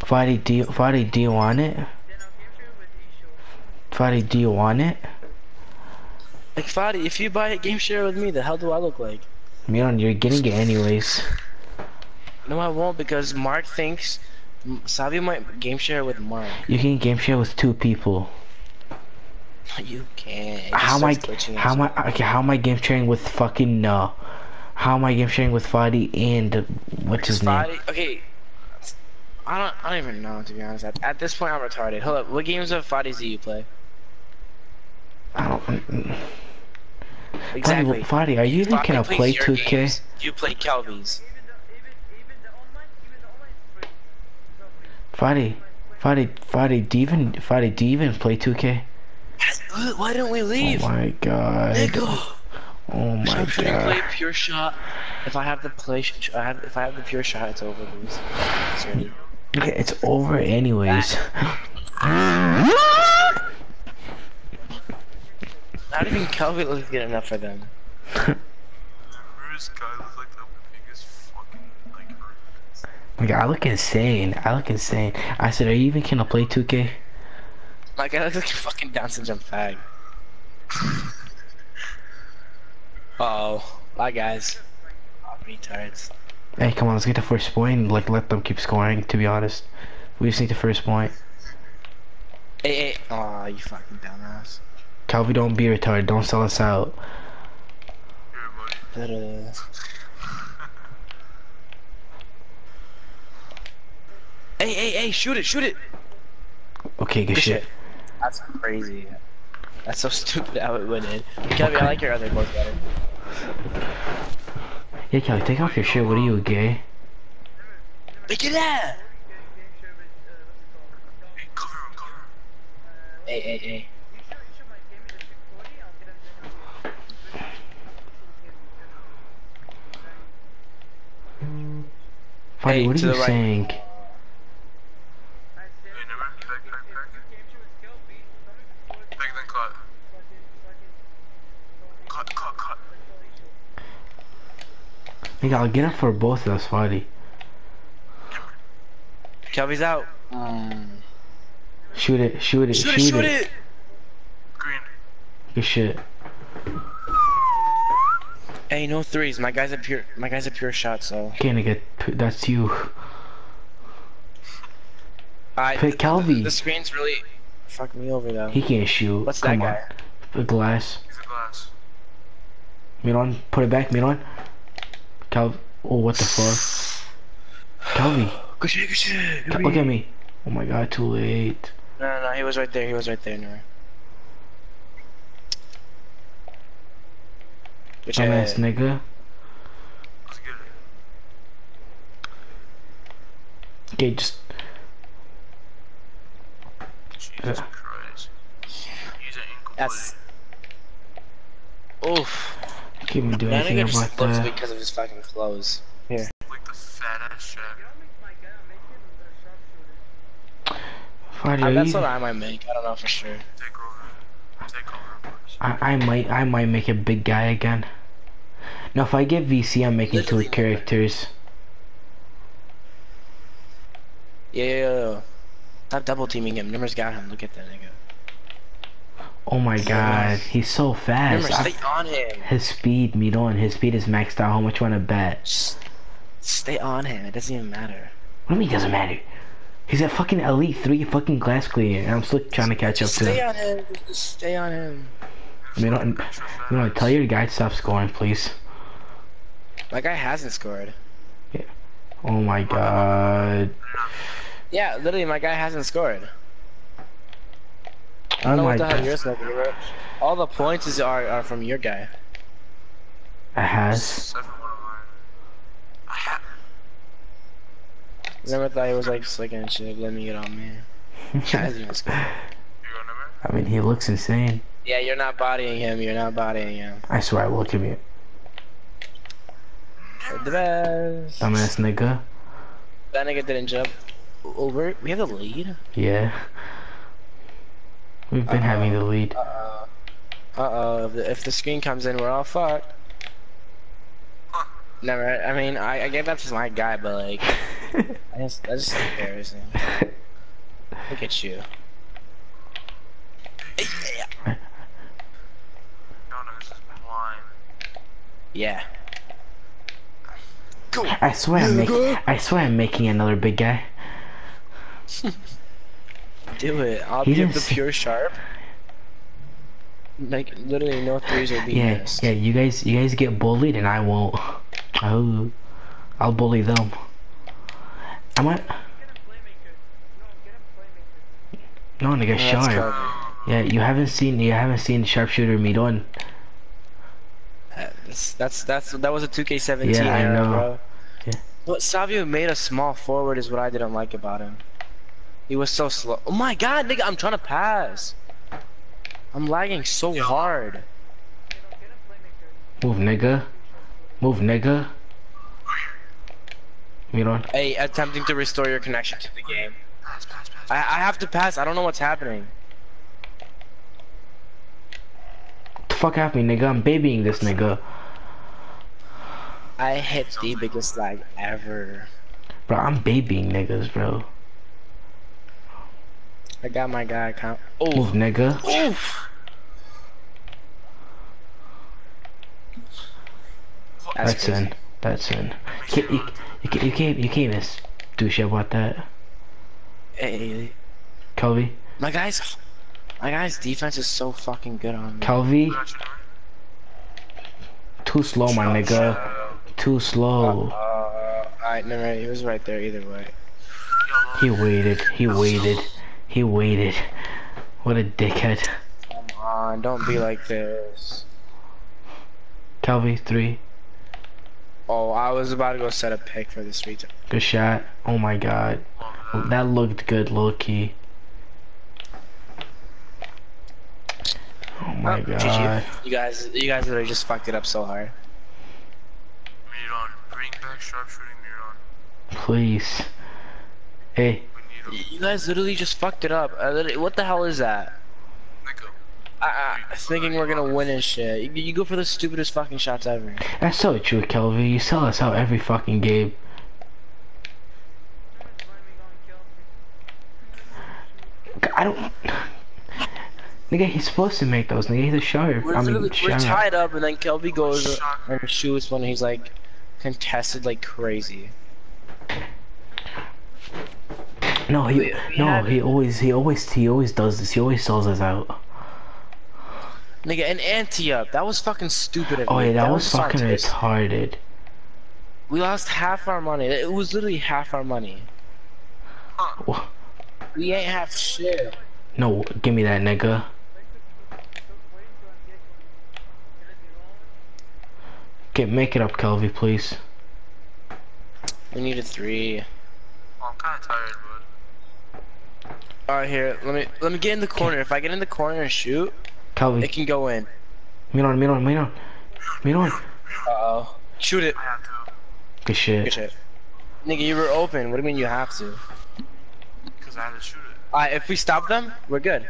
Fadi, do you, Fadi, do you want it? Fadi, do you want it? Like, Fadi, if you buy a game share with me, the hell do I look like? Miron, you're getting it anyways. No, I won't because Mark thinks Savio might game share with Mark. You can game share with two people. You can't. It How am I? How am I? Okay, how am I game sharing with fucking uh? How am I game sharing with Fadi and uh, what's his stuff. name? Fadi, okay. I don't. I don't even know to be honest. At, at this point, I'm retarded. Hold up. What games of Fadi's do you play? I don't. Exactly. Fadi, Fadi, are you even gonna play 2K? games. You play Kelvy's. Fadi, Fadi, Fadi, do you even Fadi, do you even play 2K? Why don't we leave? Oh my god. Nigga. Oh my I'm trying to play pure shot. If I have the play, I have, if I have the pure shot, it's over, please. Okay, it's over anyways. Not even Kelvin looks good enough for them. This guy looks like the biggest fucking like. Like, I look insane. I look insane. I said, are you even gonna play 2K? My guy looks like a fucking Down syndrome fag. uh oh. Bye, guys. Oh, retards. Hey, come on, let's get the first point and like let them keep scoring. To be honest, we just need the first point. Hey, hey. Aw, you fucking dumbass. Calvi, don't be retarded. Don't sell us out. Here, buddy. Hey, hey, hey, shoot it, shoot it! Okay, good Good shit. shit. That's crazy. That's so stupid how it went in. Kelby, I like your other boys better. Yeah, Kelly, take off your shirt. What are you, gay? Look at that! Hey, cover him, cover him. Hey, hey, hey. Fadi, what are you right. saying? Hey, never. Back, back, back. Back then cut. Cut, cut, cut. Hey, I'll get it for both of us, Fadi. Kelby's out. Mm. Shoot it, shoot it, Shoot it, shoot it! Green. Good shit. Hey, no threes. My guy's a pure. My guy's a pure shot. So. Can't get. that's you. I. Pick Kelby. The screen's really Fuck me over though. He can't shoot. What's Come that on. guy? The glass. He's a glass. Miron, put it back, Miron. Cal. Oh, what the fuck? Calvi, Good shit, good shit. Cal- look at me. Oh my god, too late. No, no, no. He was right there. He was right there. No. Good Dumbass shit. nigga. Let's get it. Okay, just. Jesus Uh. Christ. He's an incomplete. That's. Oof. Can't even do That anything nigga just about looks that. because of his fucking clothes. Here. Like the fat ass Shaq. Fadi, Uh, that's what I might make. I don't know for sure. Take over. Take over. I, I might I might make a big guy again. No, if I get VC, I'm making two Literally never. characters. Yeah, yeah, yeah, yeah. Stop double teaming him. Nimr's got him. Look at that nigga. Oh my god, he's so fast. Nimr, I- stay on him. his speed, me don't. His speed is maxed out. How much you wanna bet? S- Stay on him. It doesn't even matter. What do you mean it doesn't matter? He's at fucking elite three fucking glass clear, and I'm still trying to catch up Just to stay him. on him. Just stay on him. Me don't. You know, tell your guy to stop scoring, please. My guy hasn't scored. Yeah. Oh my god. Yeah, literally, my guy hasn't scored. I don't Oh know what the hell you're smoking, bro. All the points is are, are from your guy. It has. Seven one of mine. I have. Never thought he was like slicking and shit. Let me get on me. He hasn't even scored. You got number? I mean, he looks insane. Yeah, you're not bodying him. You're not bodying him. I swear I will give you. The best. Dumbass nigga. That nigga didn't jump. We're, we have the lead. Yeah. We've been having the lead. Uh oh. Uh oh. If the, if the screen comes in, we're all fucked. Never. I mean, I, I get that's just my guy, but like, I just that's just embarrassing. Look at you. Y'all niggas is blind. Yeah. I swear I'm making. I swear I'm making another big guy. Do it. I'll give the pure sharp. Like literally no threes will be Yeah, missed. yeah. You guys, you guys get bullied, and I won't. Oh, I'll bully them. I might. No, nigga, that's sharp. Yeah, you haven't seen. You haven't seen sharpshooter me done. Uh, that's that's that's that was a 2K17 Yeah, I know. bro. Yeah. What Savio made a small forward is what I didn't like about him. He was so slow. Oh my god, nigga, I'm trying to pass. I'm lagging so hard. Move, nigga. Move, nigga. You know. Hey, attempting to restore your connection to the game. I I have to pass. I don't know what's happening. The fuck happened, nigga? I'm babying this nigga. I hit the biggest lag ever. Bro, I'm babying niggas, bro. I got my guy account. Oh, Move, nigga. oof. That's, That's in. That's in. You, you, you, can't- you can't. You can't even do shit about that, Hey, Kelvy. my guy's my guy's defense is so fucking good on me. Kelvy, too slow, my nigga. Too slow. Uh, alright, no, no, he was right there either way. He waited. He waited. He waited. What a dickhead. Come on, don't be like this. Kelvy, three. Oh, I was about to go set a pick for this retard. Good shot. Oh my god. That looked good, low key. Oh my Oh, GG. god. You guys, you guys literally just fucked it up so hard. Miron, bring back sharpshooting, Miron. Please. Hey, We need You guys literally just fucked it up. What the hell is that? I, I thinking we're gonna win and shit. You, you go for the stupidest fucking shots ever. that's so true, Kelvy. You sell us out every fucking game. I don't. Nigga, he's supposed to make those. Nigga, he's a sharp. We're, I mean, we're tied up, and then Kelby goes and shoots when he's like contested like crazy. No, he We- we no, had- he always he always he always does this. He always sells us out. Nigga, an anti up. That was fucking stupid of Oh me. yeah, that, was, so fucking artistic. retarded. We lost half our money. It was literally half our money. Wha- We ain't half shit. No, give me that nigga. Get make it up, Kelvy, please. We need a three. Oh, I'm kinda tired, bud. Alright, here. Let me let me get in the corner. If I get in the corner and shoot, Kelvy, it can go in. Miron, Miron, Miron, Miron. Uh oh. Shoot it. I have to. Good Good shit. shit. Nigga, you were open. What do you mean you have to? Because I had to shoot it. Alright, if we stop them, we're good.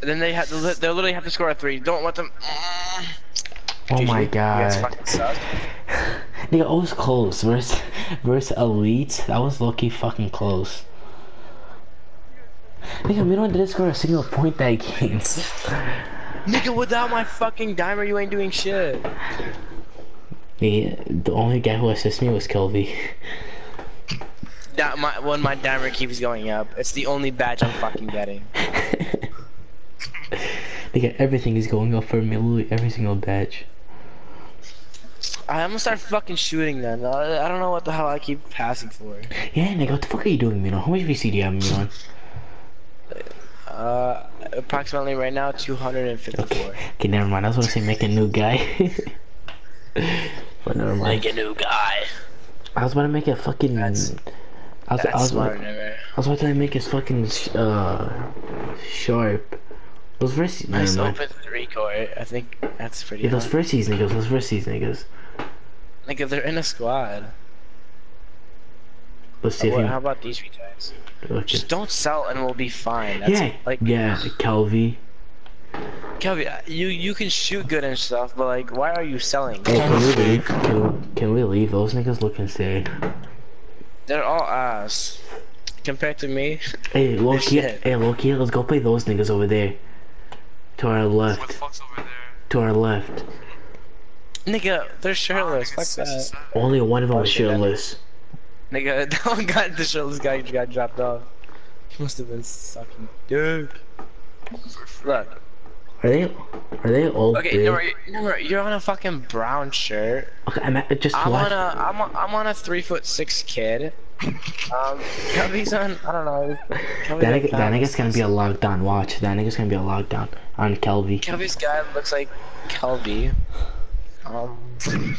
Then they have to, they literally have to score a three. Don't let them. Oh GG. my You guys god. fucking suck. Nigga, I was close. Versus, versus Elite, that was lucky fucking close. Nigga, Miron didn't score a single point that game. Nigga, without my fucking dimer, you ain't doing shit. Nigga, the only guy who assisted me was Kelvy. That my when my dimer keeps going up, it's the only badge I'm fucking getting. Nigga, everything is going up for me, literally every single badge. I'm gonna start fucking shooting then. I, I don't know what the hell I keep passing for. Yeah, nigga, what the fuck are you doing, Miron? How much VC do you have? Uh, approximately right now 254. Okay, never mind. I was gonna say make a new guy. but never mind. Like a new guy. I was about to make a fucking. That's- I was, I That's was, smart, about, never. I was about to make his fucking uh sharp Those versus Nice never mind. open three court. I think that's pretty. Yeah, those hot. versus niggas, those versus niggas. Like if they're in a squad. Let's see if What, you how about these retards? okay. Just don't sell and we'll be fine. That's Yeah, like yeah, Kelvy. Kelvin, uh, you you can shoot good and stuff, but like, why are you selling? Hey, can we leave? Can, can we leave? Those niggas look insane. They're all ass compared to me. Hey, Loki. shit. Hey, Loki. Let's go play those niggas over there. To our What the left. fuck's over there? To our left. Nigga, they're shirtless. Fuck that. this is that. Only one of them is shit, that shirtless. Nigga, that one got the shirtless guy just got dropped off. He must have been sucking dick. Look, Are they? Are they old? okay, dude? no, no, you're on a fucking brown shirt. Okay, I'm at, just I'm on a, I'm on, I'm on a three foot six kid. Um, Kelby's on, I don't know. Kelby's That, like nigga, that nigga's gonna be a lockdown. Watch. That nigga's gonna be a lockdown on Kelvy. Kelby's guy looks like Kelby. Um,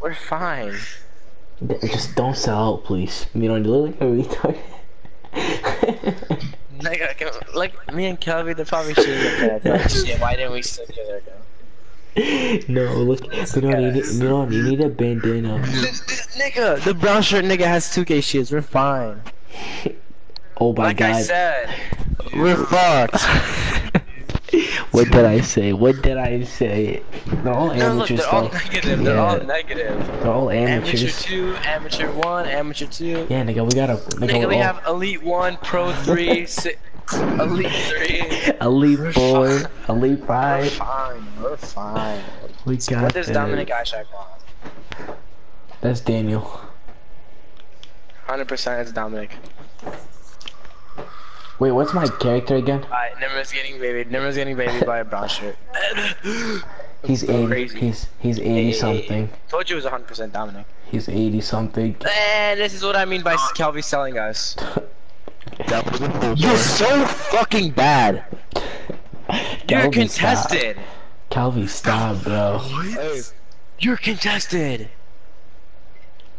we're fine. Just don't sell out, please. You don't look like a retard. Nigga, can- like me and Kelby, they're probably shooting at that. Like, shit, why didn't we stick together? Though? no, look. You know, you need, you know, you need a bandana. Nigga, the brown shirt nigga has 2K shields. We're fine. Oh my like god. I said, we're fucked. what did I say? What did I say? They're all No, look, amateurs, they're all negative. They're all Yeah. negative. They're all Amateur two, amateur one, amateur two. Yeah, nigga, we got a. Nigga, Nigga, we're all- oh. have elite one, pro three, si- elite three. Elite We're four, fine. elite We're fine. We're fine. We got What does. Dominic Ishak want? That's Daniel. 100% it's Dominic. Wait, what's my character again? Alright, Nimr's getting babied. Nimr's getting babied by a brown shirt. He's eighty. crazy. He's he's eighty something. Told you it was 100% Dominic. He's eighty something. And this is what I mean by Kelby selling us. You're so fucking bad. You're Calvin, stop. contested. Calvin, stop, bro. Hey, You're contested.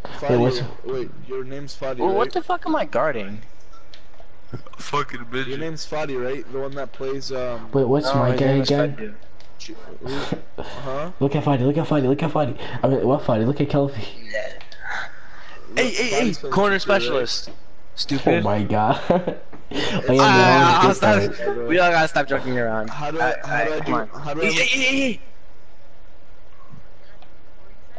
Fadi, what's- wait, your name's Fadi, Well, right? what the fuck am I guarding? Fucking bitch. Your name's Fadi, right? The one that plays, um... Wait, what's No, my guy again? Fedu. Huh? Look at Fadi, look at Fadi, look at Fadi. I mean, what Fadi? Look at Kelvin. Hey, hey, hey, Fadi's corner 2K, right? specialist. Oh my god. oh, Ah, I'll I'm stop. We all gotta stop joking around. How do I, how do I do, come on. how do Hey, hey, I, hey, hey.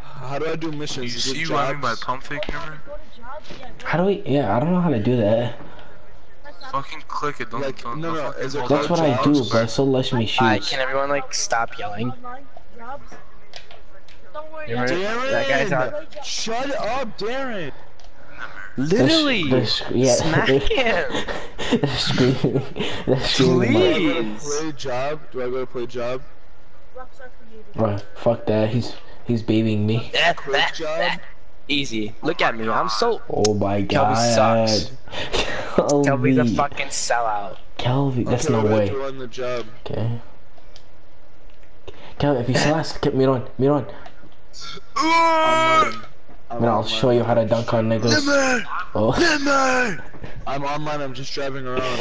how do I do missions? You see what I mean by jobs? pump fake number? Go to jobs, yeah. Go How do we? Yeah, I don't know how to do that. Press up. Fucking click it, don't, Like, don't, no, don't no, fucking is it hold That's on. what I do, jobs? so let lets me Alright, shoot. can everyone like stop yelling? Online. Don't worry. Remember- That guy's out. Shut up, Darren! Literally. They're sh- yeah, Smack him. They're screaming. They're screaming. Do I go to Please. play job? Do I go to play job? Rockstar created. Bro, fuck that. He's he's babying me. Quick job? Easy. Look at me. I'm so. Oh my god. Kelby god. sucks. Kelby. Kelby's a fucking sellout. Kelby, that's okay, no what do I way. do on the job? Okay. Kelby, if you saw us, get me on, me on. Online. I'm Man, I'll online. show you how to dunk on niggas. Nimr! Oh. Nimr! I'm online, I'm just driving around.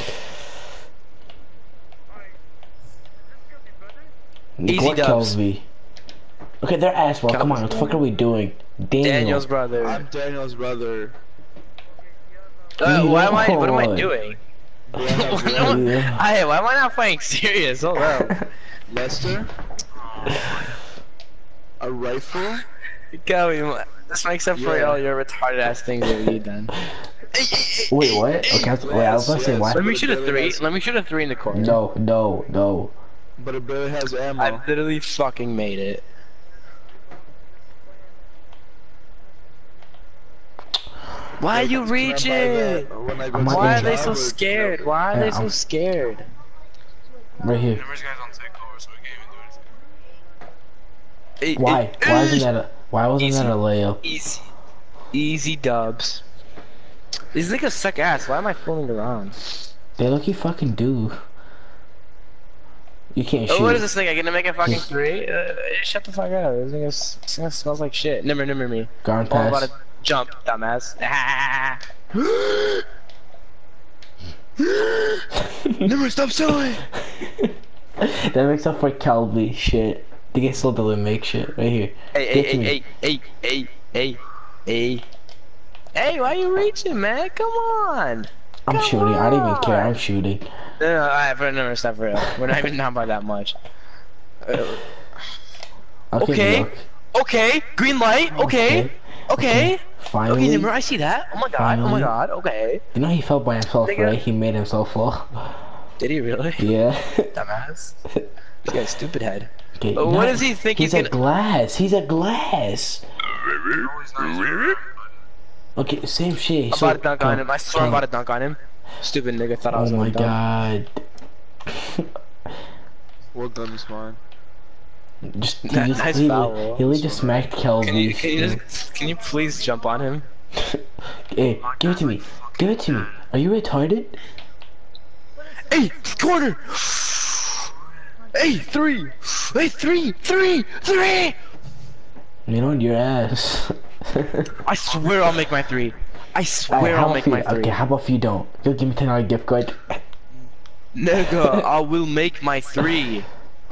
Easy What dubs. Kelby? Okay, they're ass, bro. Come on, what the fuck are we doing? Daniel. Daniel's brother. I'm Daniel's brother. Uh, why am I? What am I doing? Do I have No, one? Yeah. Hey, why am I not playing serious? Hold up. Lester? A rifle? Kelby, this makes up for Yeah. all your retarded ass things that you've done. Wait, what? Okay, I was, wait, I was about to say Yes, what? Let me shoot a three. Let me shoot a three in the corner. No, no, no. But it barely has ammo. I've literally fucking made it. Why are you Can I buy reaching? that when I go I'm to not Why the are they so scared? Why are Yeah, they so I'm- scared? Right here. Numbers guys on takeover, so we can't even do anything. Why? Why isn't that a? Why wasn't that a layup? Easy, easy dubs. These niggas suck ass. Why am I fooling around? They look you fucking do. You can't Oh, shoot. what is this nigga gonna make a fucking three? Uh, shut the fuck up. This nigga, this nigga smells like shit. Nimr, nimmer me. Guard pass. To jump, dumbass. Never stop selling. that makes up for Calvi shit. The guy still doesn't make shit right here. Hey, Get hey, hey, hey, hey, hey, hey, hey. Hey, why you reaching, man? Come on. I'm Come shooting. I don't even care. I'm shooting. No, no, I for no, it's not for real. We're not even down by that much. Uh, Okay. Okay. okay, green light. Okay, okay. Okay, Finally. Okay, Nimr, I see that. Oh my god. Oh my god. Okay. You know he fell by himself, Nigga. right? He made himself fall. Did he really? yeah. Dumbass. This guy's stupid head. okay. But no, what does he think He's he's a gonna? glass. He's a glass. No, he's not. Okay, same shit. I'm so, about to dunk on him. I swear I'm go. about to dunk on him. Stupid nigga thought I Oh was my gonna dunk. god. Well done, Usman. Just, he Nice just, he, foul. he really just smacked Kelby. Can you, can you just, can you please jump on him? Hey, give it to me. Give it to me. Are you retarded? Hey, corner! Hey, three! Hey, three! Three! Three! You know, your ass. I swear I'll make my three. I swear how I'll make you- my three. Okay, how about if you don't? You'll give me ten dollar gift card. Nigga, I will make my three.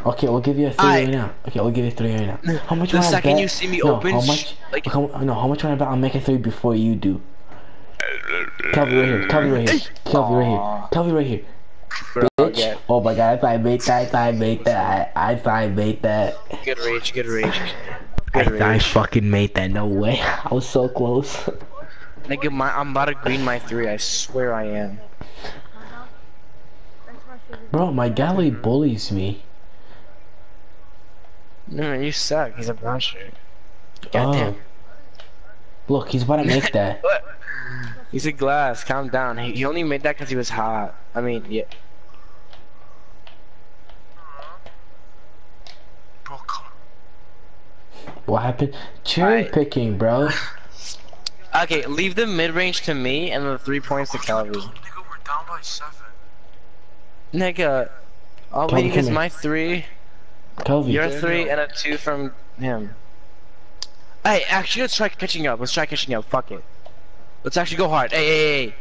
Okay, we'll give you a three Alright. right now. Okay, we'll give you a three right now. How much The wanna second bet? you see me no, open, how much? like- how, no, how much wanna bet? I'll make a three before you do. Kelby right here. Kelby right here. Kelby right here. Aw. Kelby right here. Bro, Bitch. get Oh my god, I made that. I made that. I, I made that. good rage, good rage. I, Good I rage. fucking made that. No way. I was so close. Nigga, my, I'm about to green my three. I swear I am. That's my favorite. Bro, my galley bullies me. No, you suck. He's a brown shirt. Oh. Goddamn. Look, he's about to make that. What? He's a glass. Calm down. He, he only made that because he was hot. I mean, yeah. Bro, come What happened? Cherry I- picking, bro. Okay, leave the mid range to me and the three points to Calvi. Nigga, we're down by seven. Nigga, all Calvi, we need is my three, Kelvin. a three, and a two from him. Hey, actually, let's try catching up. Let's try catching up. Fuck it. Let's actually go hard. Hey, hey, hey.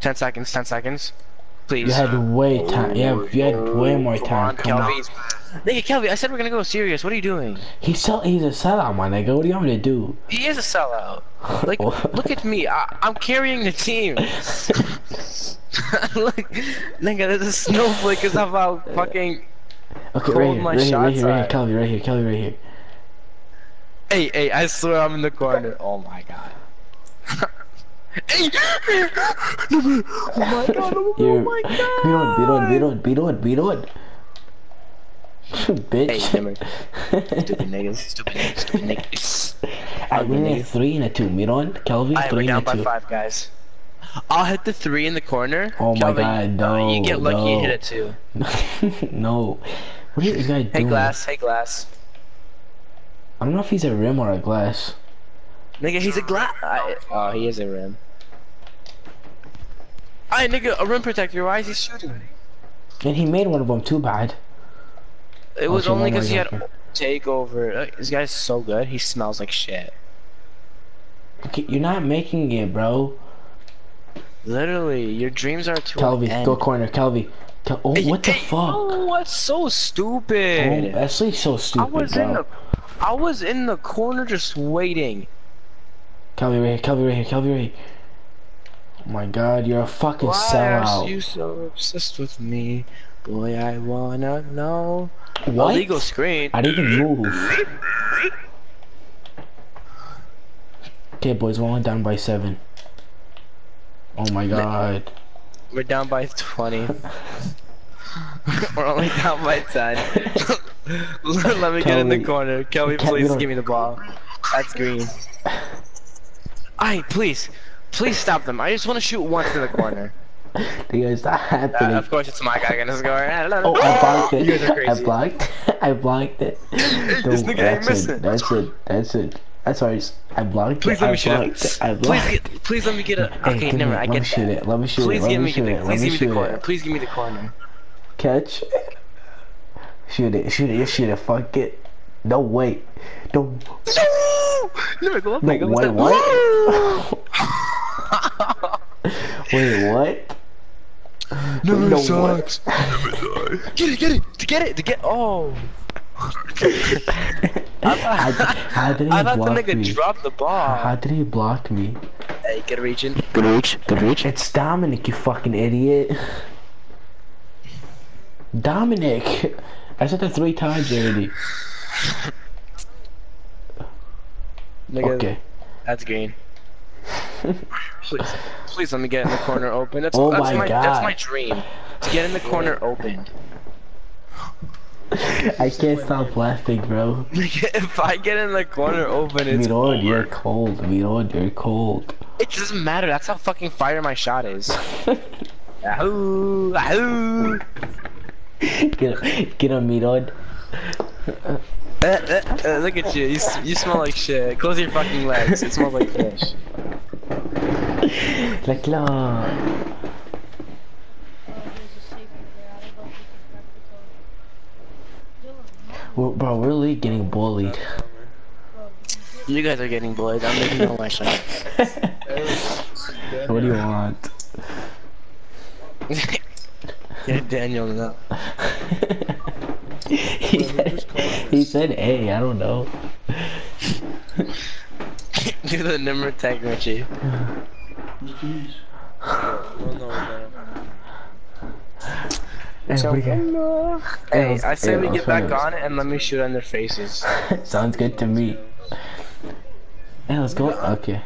Ten seconds. Ten seconds. Please. You had way time. You, have, you had way more time. on, Come on. Kelvin. Nigga, Kelvin, I said we're gonna go serious. What are you doing? He's sell. He's a sellout, my nigga. What do you want me to do? He is a sellout. Like, look at me. I, I'm carrying the team. look, nigga, there's a snowflake because of how fucking. Okay, Cold right here, my right here, right shots here, right here, are. Kelvin, right here, Kelvin, right here. Hey, hey, I swear I'm in the corner. Oh my god. hey! oh my god, oh, You, my god! beat on, beat on, beat on, beat on, beat on. Bitch. Hey, Timmer. Stupid niggas, stupid niggas, stupid niggas. I win nigga. a three and a two. Beat on, Kelvin, Alright, we're three down and by a two. five, guys. I'll hit the three in the corner. Oh my Kelvin, God, uh, you no, get lucky no. and hit it too. no. What is this guy Hey, doing? Hey, Glass. Hey, glass. I don't know if he's a rim or a glass. Nigga, he's a glass. Oh, he is a rim. Alright, nigga, a rim protector. Why is he shooting? And he made one of them too bad. It was only because he had jumper. takeover. Uh, This guy's so good. He smells like shit. Okay, you're not making it, bro. Literally, your dreams are to Kelvin, an end. go corner, Kelvin. Kel- oh, Hey, what the hey, fuck? Oh, what's so Oh, stupid? that's like so I stupid, was bro. in the, I was in the corner just waiting. Kelvin right here, Kelvin right here, Kelvin right here. Oh my god, you're a fucking Why sellout. are you so obsessed with me? Boy, I wanna know. What? Illegal screen. I didn't move. Okay, boys, we're only down by seven. Oh my god. We're down by 20. We're only down by 10. Let me get in the corner. Kelly, Kelly, please don't- give me the ball. That's green. Alright, please. Please stop them. I just want to shoot once in the corner. Because that Uh, happening. of course, it's my guy gonna score. Oh, I blocked it. You guys are it. I crazy. blocked. I blocked it. this Don't- nigga ain't that's missing. it. That's it. That's it. That's why I blocked Please it. let I me shoot blocked it. it. I Please, blocked it. get, please let me get a. Hey, Okay, give never. me, I let get me shoot it. Let me shoot Please it. Let give me me shoot the. it. Let Please me give me the shoot corner. it. Please give me the corner. Catch. Shoot it. Shoot it. You shoot it. Fuck it. No wait. No. Never go up. No, nigga. wait, what? Wait, what? Never No, sucks. Get it, get it, to get it, to get. Oh. I How, thought, how did he I thought the block nigga me? dropped the ball. How did he block me? Hey, good reaching. Good reach. Good reach. It's Dominic, you fucking idiot. Dominic! I said that three times already. Nigga, Okay. That's green. please, please let me get in the corner open. That's, Oh that's my my that's my dream. To get in the corner open. I can't stop laughing, bro. if I get in the corner open, it's Mirod, you're over. cold. Mirod, you're cold. It doesn't matter. That's how fucking fire my shot is. Ahoo! Ahoo! get, get on Mirod. Uh, uh, uh, look at you. You, you smell like shit. Close your fucking legs. It smells like fish. Like, la. There's a safety there. I don't know if we can crack the code. Dylan, We're, bro, we're really getting bullied. you guys are getting bullied. I'm making my shot. what do you want? yeah, Daniel, no. he, said, he said, hey, I don't know. Do the number tag, Richie. Hey, So- Hey, I say we get back on it and let me shoot on their faces. Sounds good to me. Hey, let's go. Okay.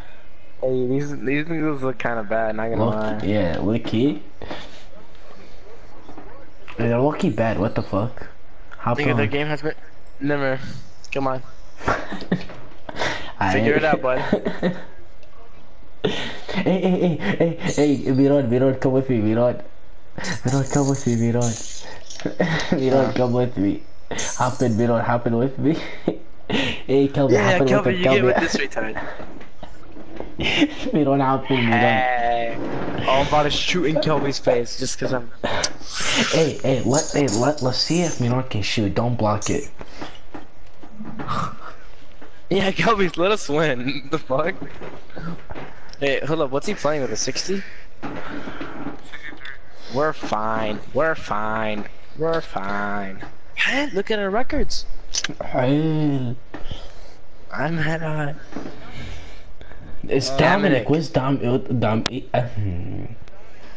Hey, these these niggas look kind of bad. Not gonna lie. Look, yeah, Lucky. They're lucky bad. What the fuck? Hop Nigga, on. their game has been. Never. Come on. I- Figure it out, bud. hey, hey, hey, hey, hey, Miron, come with me, Miron. Miron, come with me, Miron. Miron, come with me. Hop in, Miron, hop in with me. hey, Kelvin, Yeah, hop in Kelvin, with you me, get with Kelvin. this retard. Miron, hop in, Miron. Hey. Oh, I'm about to shoot in Kelby's face just because I'm. Hey, hey, let, hey, let, let's see if Miron can shoot. Don't block it. Yeah, Kelby's, let us win. the fuck? Hey, hold up. What's he playing with a 60? We're fine. We're fine. We're fine. Hey, look at our records. Hey, I'm at uh. it's Uh, Dominic. Dominic. Where's Dom? Dom? uh, hmm.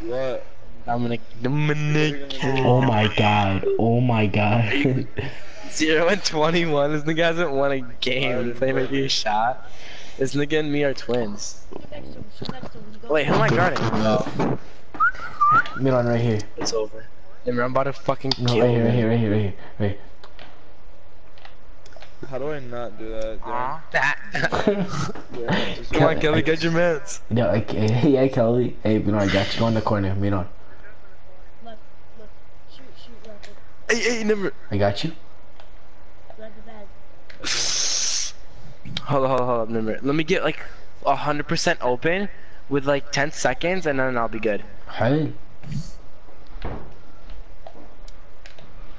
What? Dominic. Dominic. Oh my god. Oh my god. Zero and twenty-one. This nigga hasn't won a game. Play maybe a shot. This nigga and me are twins. shoot next to him, shoot next to him. Go. Wait, who am I guarding? No, Miron, right here. it's over. Remember, I'm about to fucking No, kill right here, right here, right here, right here. Right. How do I not do that? Darren? Come on, Kelly, get your meds. No, okay. Yeah, Kelly. Hey, Miron, I got you. Go in the corner, Miron. Left, left. Shoot, shoot, rapid. Hey, hey, never. I got you. Grab the bag. Hold on, hold on, hold on, remember. Let me get like 100% open with like 10 seconds and then I'll be good. Hey.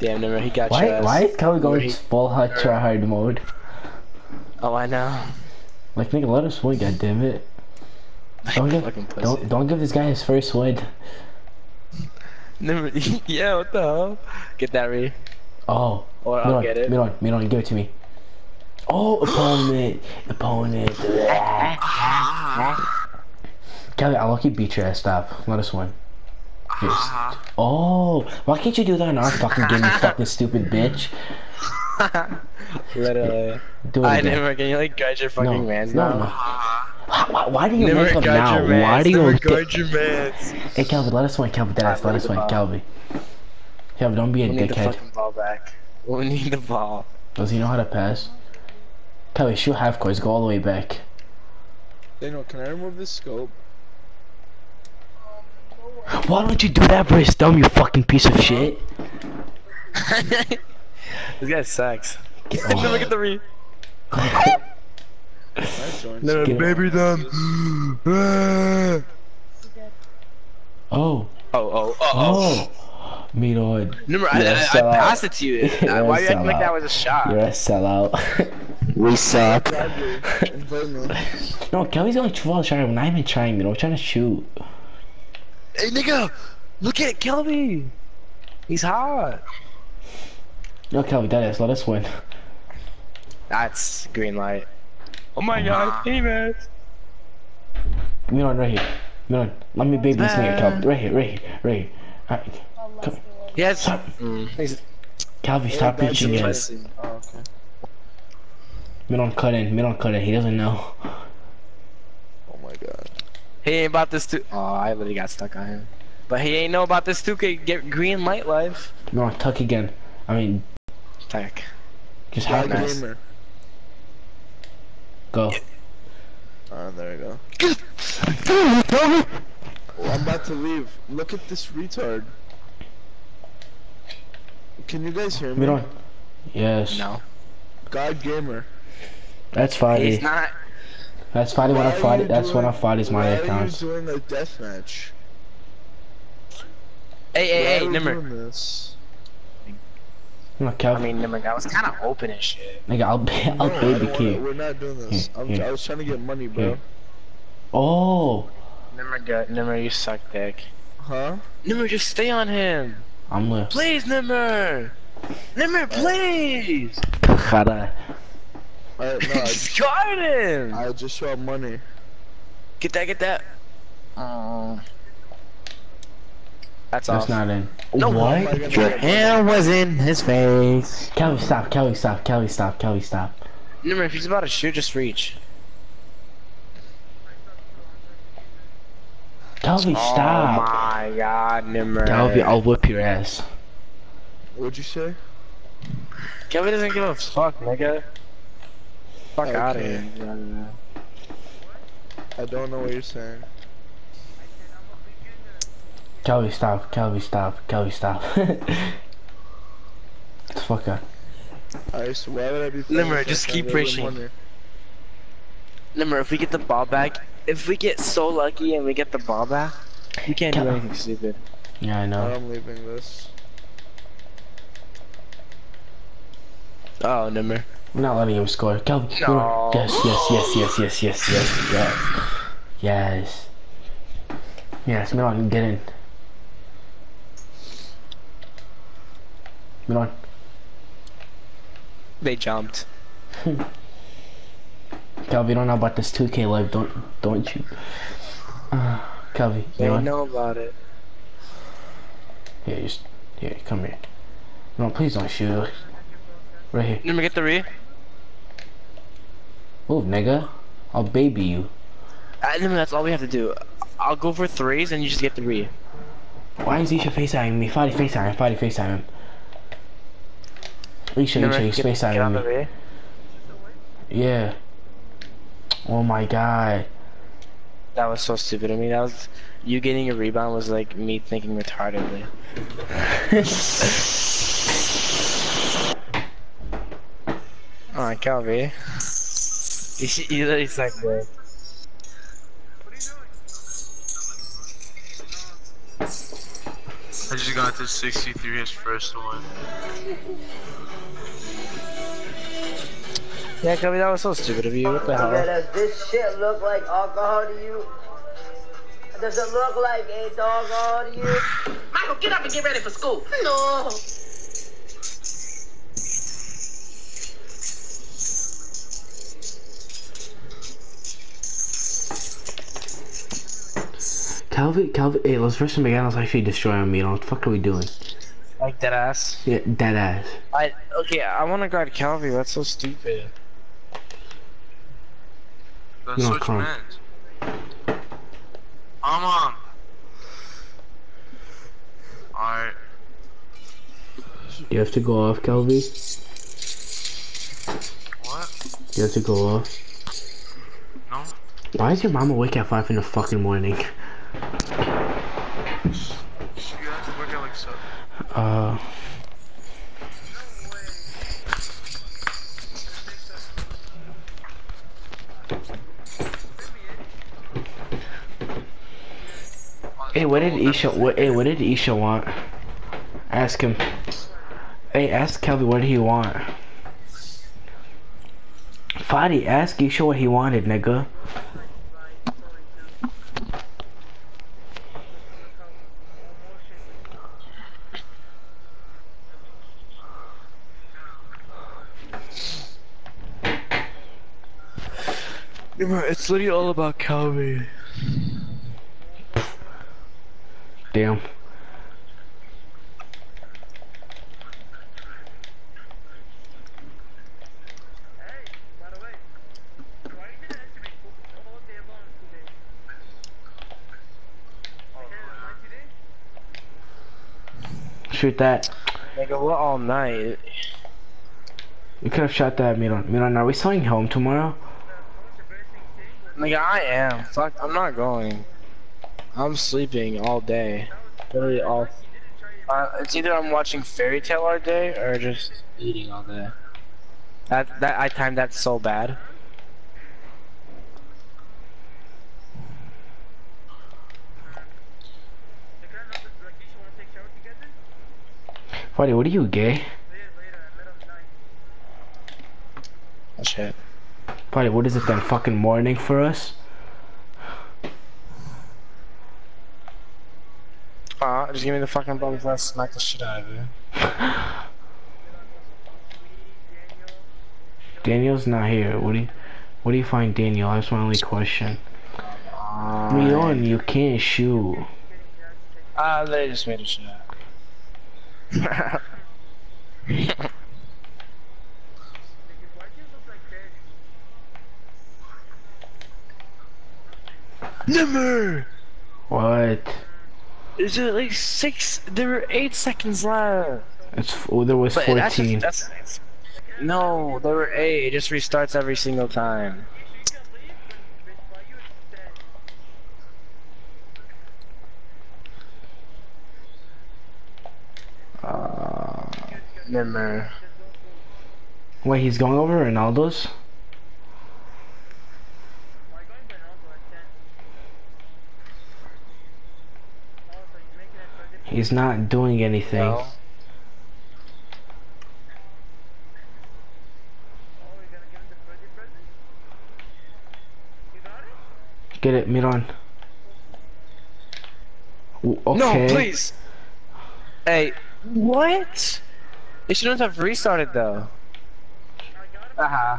Damn, remember, he got Why, ass. why is Kelly going He- full hot try hard mode? Oh, I know. Like, nigga, let us win, goddammit. Don't give, don't, don't give this guy his first win. Never, yeah, what the hell? Get that re. Oh. Or I'll get it. Miron, Miron, give it to me. Oh, opponent. opponent. Kelly, I'll lucky beat your ass. Stop. Let us win. Oh, why can't you do that in our fucking game, you fucking stupid bitch? Literally. Uh, do it I again. never, can you like guard your fucking no, mans no, now? no. Why, why do you Never make them guard now? mans. Why do you never get- guard your mans. Hey, Kelvin, let us win. Kelvin, Dennis, let us win. Kelvin. Kelvin, don't be a We need the fucking ball back. We need the ball. Does he know how to pass? Kelly, shoot half course. Go all the way back. Daniel, can I remove this scope? Why don't you do that, Brice? Dumb, you fucking piece of shit. this guy sucks. Get, Never oh. get the re. Nice one. Get- baby them. oh, oh. oh, oh, oh. Oh. Me lord. Remember, You're a I, I, I sellout. passed it to you. You're a Why you acting like that was a shot? You're a sellout. We suck. no, Kelly's only 12 shy. I'm not even trying, man. I'm trying to shoot. Hey, nigga! Look at Kelby. He's hot. Yo, Kelby, that is. Let us win. That's green light. Oh my god, famous. Milan, right here. Milan, let me baby this nigga, Kelby. Right here, right here, right here. Alright. Come. Yes. Stop. Mm. He's- Calvi, stop that's reaching in. Oh, okay. Milan, cut in. Milan, cut in. He doesn't know. Oh my god. He ain't about this too. Oh, I literally got stuck on him. But he ain't know about this 2K get green light life. Milan, tuck again. I mean, Tech. just Black have nice. Gamer. Go. Ah, there we go. Oh, I'm about to leave. Look at this retard. Can you guys hear me? Milan. Yes. No. God gamer. That's Friday. He's not. That's Friday when I fight. are fought you it. That's when I fight fought his my Why accounts. are you doing a deathmatch? Hey, hey, Why hey, are we Nimr. doing this? No, I mean, Nimr, that was kind of open and shit. Nigga, I'll, No, I'll I baby don't kid. We're not doing this. Here, I'm, here. I was trying to get money, bro. Here. Oh, Nimr. Nimr, you suck dick. Huh? Nimr, just stay on him. I'm left. Please, Nimr. Nimr, uh, please. Khara. I, no, I, just, Guard him. I just saw money. Get that, get that. Oh. That's That's off. not in. No, How am I what? gonna Your hand was in his face. Kelly, stop. Kelly, stop. Kelly, stop. Kelly, stop. Nimr, if he's about to shoot, just reach. Calvi, Oh stop. my god, Nimr. Calvi, I'll whip your ass. What'd you say? Kevin doesn't give a fuck, nigga. Fuck Okay. out of here. I don't know what you're saying. Calvi, stop. Calvi, stop. Calvi, stop. Fuck up. Alright, so why would be Limmer, just can't keep get rid of pushing. money? If we get the ball back, if we get so lucky and we get the ball back, we can't do anything stupid. Yeah, I know. I'm leaving this. Oh, Nimr. I'm not letting him score. Calvi, No. yes, yes, yes, yes, yes, yes, yes, yes. Yes. Yes, Milan, get in. Milan. They jumped. Calvi, you don't know about this 2K life, don't don't you? Uh, Calvi, They Milan. know about it. Here, just here, come here. No, please don't shoot. Right here. Nimr, get the re. Move, nigga. I'll baby you. Uh, Nimr, that's all we have to do. I'll go for threes and you just get the re. Why is Isha FaceTiming me? Fighty FaceTime, Fighty FaceTime him. Isha, Nimr, Isha, he's get, get on the me. Yeah. Oh my god. That was so stupid of me. That was you getting a rebound was like me thinking retardedly. Alright, Calvi. You, should- you literally suck dick. I just got to 63, his first one. Yeah, Calvi, that was so stupid of you. What the oh, hell? Does this shit look like alcohol to you? Does it look like it's alcohol to you? Michael, get up and get ready for school. No. Calvi, Calvi, hey, let's first begin. Let's actually destroy him, you know. What the fuck are we doing? Like dead ass. Yeah, dead ass. I okay. I want to guard Calvi. That's so stupid. That's No, what you come meant. I'm on. Alright. You have to go off, Calvi. What? You have to go off. No? Why is your mom awake at 5 in the fucking morning? You have to work at like 7. Uh. Hey, what did Isha? What, hey, what did Isha want? Ask him. Hey, ask Kelvin what did he want. Fadi, ask Isha what he wanted, nigga. It's literally all about Calvi. Damn. Shoot that. Nigga, what all night? You could have shot that, Miran. Miran, are we going home tomorrow? Nigga, I am. Fuck, I'm not going. I'm sleeping all day. Literally all. Uh, it's either I'm watching Fairy Tail all day or just eating all day. That that I timed that so bad. Buddy, what are you, gay? Oh, shit. Buddy, what is it then? Fucking morning for us? Uh, just give me the fucking bum before I smack the shit out of you. Daniel's not here. What do you, what do you find Daniel? That's my only question. Leon, you can't shoot. Ah, they just made a shot. Number! What? Is it like six? There were eight seconds left. It's oh, there was But that's, 14. just, that's no, there were eight. It just restarts every single time. Uh, Nimr. Wait, he's going over Ronaldo's? He's not doing anything. No. Get it, Miran. Ooh, Okay. No, please. Hey, what? It shouldn't have restarted though. Uh huh.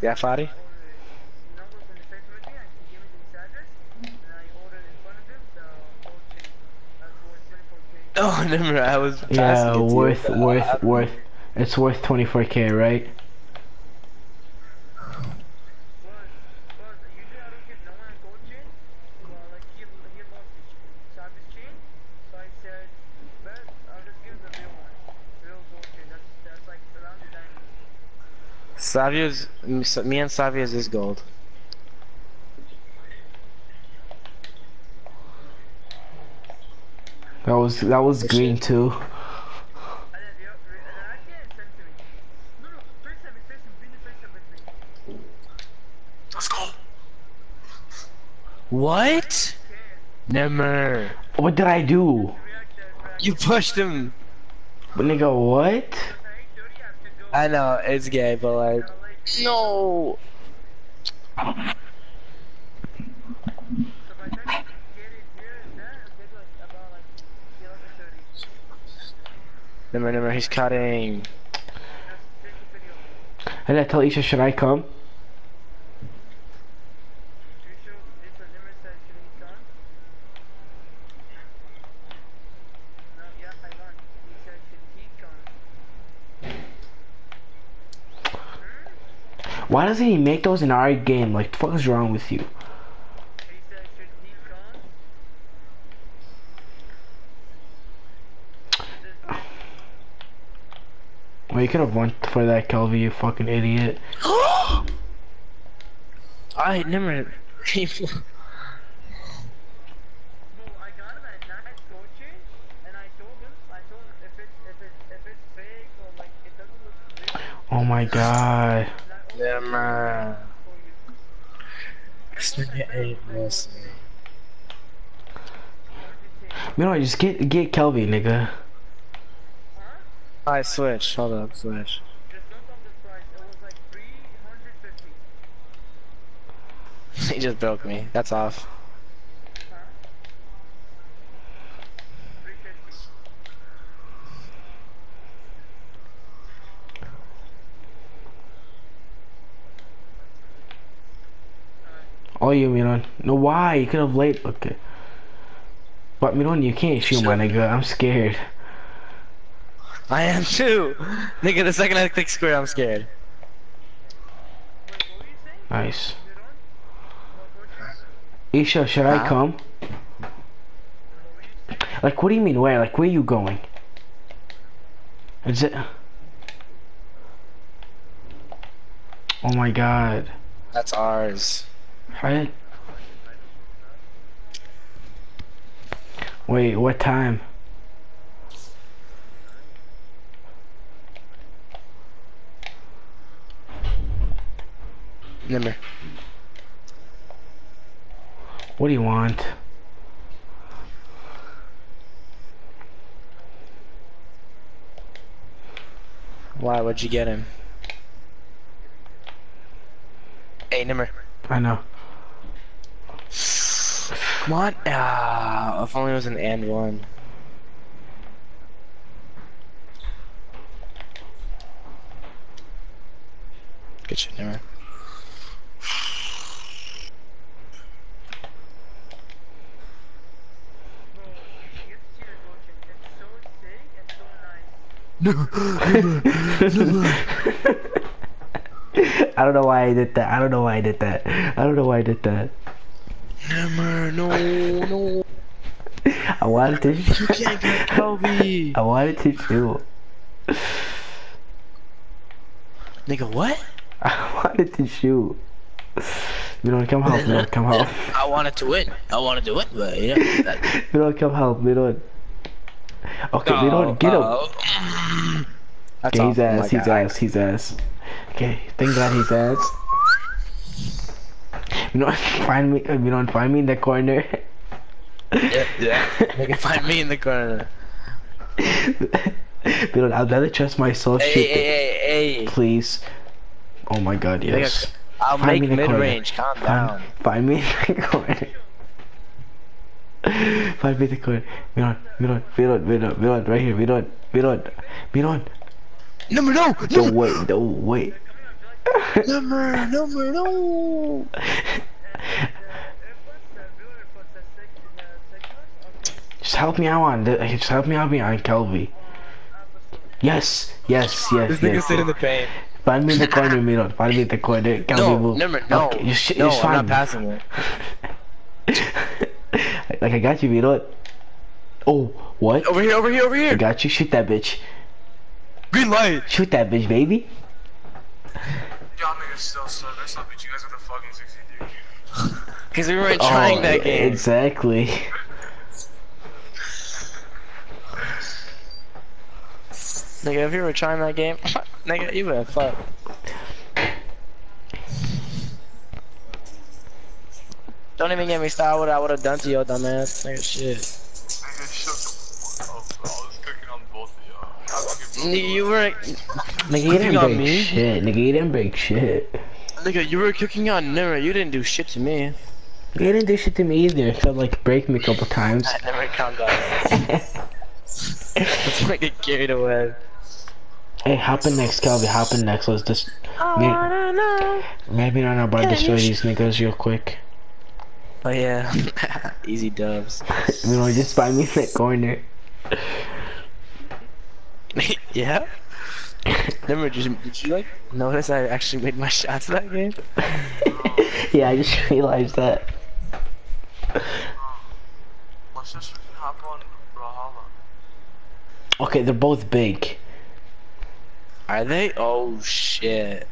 Yeah, Fadi? Oh, never. I was Yeah, passing to you, worth, worth, uh, worth. It's worth 24k, right? Savio's, me and Savio's is gold. That was that was green too. Let's go. What? Never. What did I do? You pushed him. But nigga, what? I know it's gay, but like, no. Never, never. He's cutting. And I tell Isha, should I come? Why doesn't he make those in our game? Like, the fuck is wrong with you? Well, you could have went for that, Kelvin, you fucking idiot. I never. Oh my god. Never. Nigga ain't listening. You know, just get get Kelvin, nigga. I switch. Hold up, switch. he just broke me. That's off. Oh, you, Miron. No, why? You could have late. Okay. But, Miron, you can't shoot, my nigga. I'm scared. I am too. Nigga, the second I click square, I'm scared. Nice. Isha, should I come? Like, what do you mean where? Like, where are you going? Is it? Oh my god. That's ours. Right? Wait, what time? Nimr. What do you want? Why? What'd you get him? Hey, Nimr. I know. Come on. Ah, if only it was an and one. Good shit, Nimr. I don't know why I did that. I don't know why I did that. I don't know why I did that. Never, no, no. I wanted to. You can't get Kobe. I wanted to shoot. Nigga, what? I wanted to shoot. You don't come help. You don't come help. I wanted to win. I wanted to win, but you know. That, You don't come help. You don't. Okay, we don't get him. oh. That's Okay, he's ass. He's guy. ass. He's ass. Okay, thank God he's ass. You know, find me. You don't find me in the corner. Yeah, yeah. Nigga, find me in the corner. you know, I'd rather trust myself. Hey, hey, hey, hey. Please. Oh my God, yes. I'll Find make me in the corner. mid-range. Calm Find, down. find me in the corner. Find me in the corner. Miron, Miron, Miron, Miron, Miron, right here, Miron, Miron, Miron. Number no, Don't wait, don't wait. number, number no. Just help me out on just help me out on Kelby. Yes, yes, yes, This nigga yes. sit in the paint. Find me in the corner, Miron. Find me in the corner. Kelby, No, move. number no. Okay, just, no, just I'm find not passing it. like I got you, Miron. Oh, what? Over here, over here, over here. I got you. Shoot that bitch. Green light. Shoot that bitch, baby. Y'all niggas still suck. I still beat you guys with a fucking 63. Because we weren't trying Oh, that game. Exactly. Nigga, if you were trying that game, nigga, you would have fucked. Don't even get me started what I would have done to your dumbass. Nigga, shit. Nigga, shut the fuck up, bro. I was cooking on both of y'all. Nigga, you were, Nigga, you Cooking didn't on break me? shit. Nigga, you didn't break shit. nigga, you were cooking on Nira. You didn't do shit to me. You didn't do shit to me either, except like break me a couple times. I never calmed down. Let's not get carried away. hey, hop in next, Calvi. Hop in next. Let's just I Me- wanna know. maybe not about destroy these niggas real quick. Oh yeah, easy dubs. You know, just find me in that corner. yeah. Remember, did you, did you like notice I actually made my shots that game? yeah, I just realized that. Let's just hop on Brawlhalla. Okay, they're both big. Are they? Oh shit.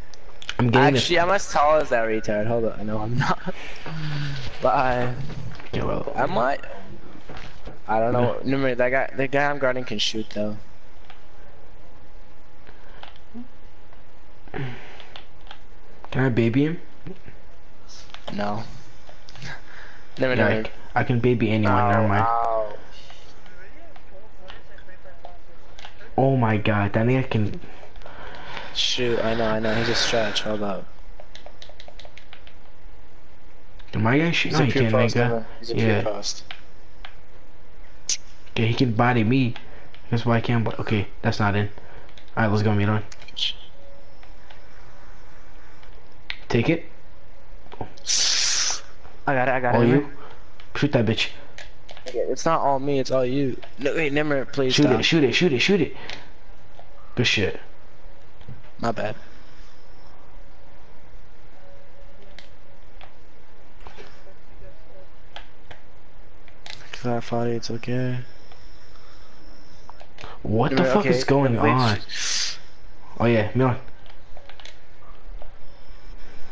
I'm getting Actually, I'm as tall as that retard. Hold on, no, I'm not. But I, the. Well, I might. I don't know. Remember that guy? The guy I'm guarding can shoot though. can I baby him? No. Never, never. Like, I can baby anyone. Ow, Never mind. Oh my god, that nigga can. Shoot, I know, I know. He's a stretch. Hold up. Am I gonna shoot? He's No, a he pure can't, post. nigga. He's a Yeah. pure post. Okay, he can body me. That's why I can't. But okay, that's not in. All right, let's go, Miron. Take it. I got it. I got All it. you? Shoot that bitch. Okay, It's not all me. It's all you. No, wait, Nimr, please Shoot stop. it, shoot it, shoot it, shoot it. Good shit. My bad. Funny. It's okay. What the Nimr, fuck okay, is going on? Oh yeah, Milan.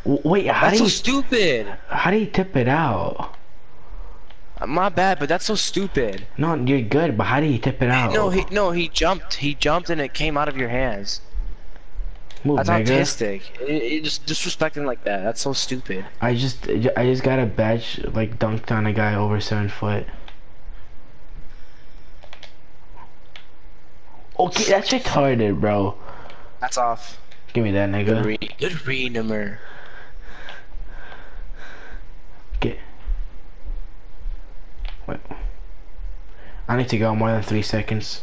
Wait, how That's do so stupid. how do you tip it out? Uh, my bad, but that's so stupid. No, you're good, but how do you tip it out? No, he no he jumped. He jumped and it came out of your hands. Move, That's nigga. autistic. It, it just disrespecting like that. That's so stupid. I just I just got a badge like dunked on a guy over seven foot. Okay, that's retarded, bro. That's off. Give me that, Good nigga. read. Good read, Nimr. Get. Wait. I need to go more than three seconds.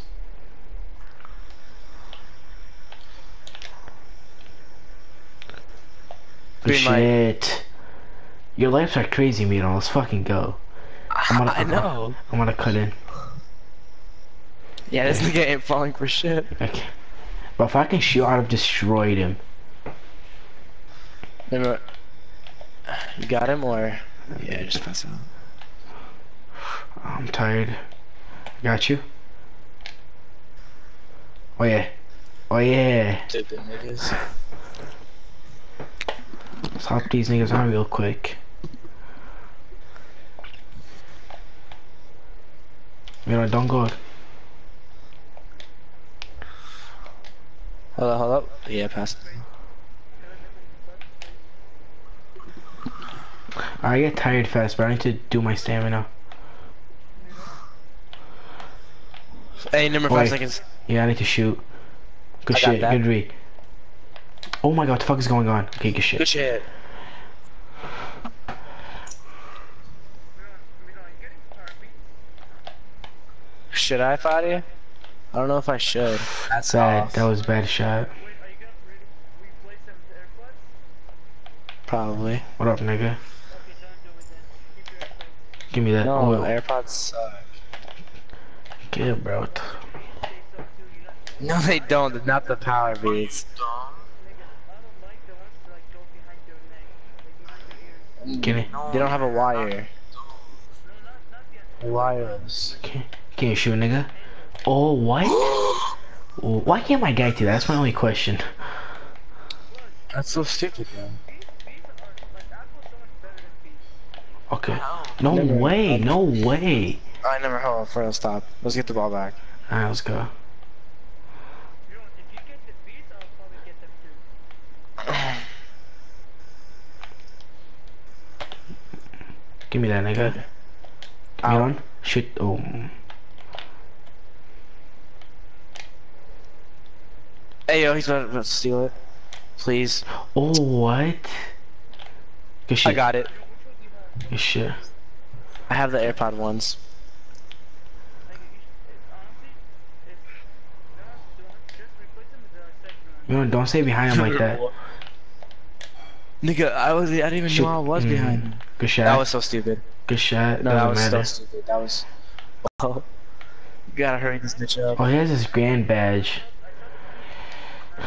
Good Green light. shit. Your lips are crazy, Mito. Let's fucking go. I'm gonna, I know. I'm gonna cut in. Yeah, this nigga ain't falling for shit. Okay. But if I can shoot, I'd have destroyed him. Nimr. You got him or? Yeah, just pass out. I'm tired. Got you. Oh yeah. Oh yeah. Stupid niggas. Let's hop these niggas out real quick. You know, don't go. Hold up, hold up. Yeah, pass. I get tired fast, but I need to do my stamina. Hey, number Wait. five seconds. Yeah, I need to shoot. Good I shit. that. Good read. Oh my god, what the fuck is going on? Okay, good shit. Good shit. Should I fight you? I don't know if I should. That's Bad. off. That was a bad shot. Probably. What up, nigga? Give me that. No, oh, AirPods suck. get it, bro. No, they don't. They're not the power beats. Get it. They don't have a wire. Wireless. Can, can you shoot, nigga? Oh, what? Oh, Why can't my guy do that? That's my only question. That's so stupid, man. Okay. No Never- way. No way. I never hold on. First, stop. Let's get the ball back. Alright, let's go. Give me that, ah. nigga. Good. Get Out. on. Shoot. Oh. Hey, yo, he's about to steal it. Please. Oh, what? Good shit. I got it. Good shit. I have the AirPod ones. You know, don't stay behind him like that. Nigga, I was I didn't even Shoot. know I was Mm, behind him. Good shot. That was so stupid. Good shot. No, that Doesn't was matter. so stupid. That was. Oh, you gotta hurry this bitch up. Oh, he has his grand badge.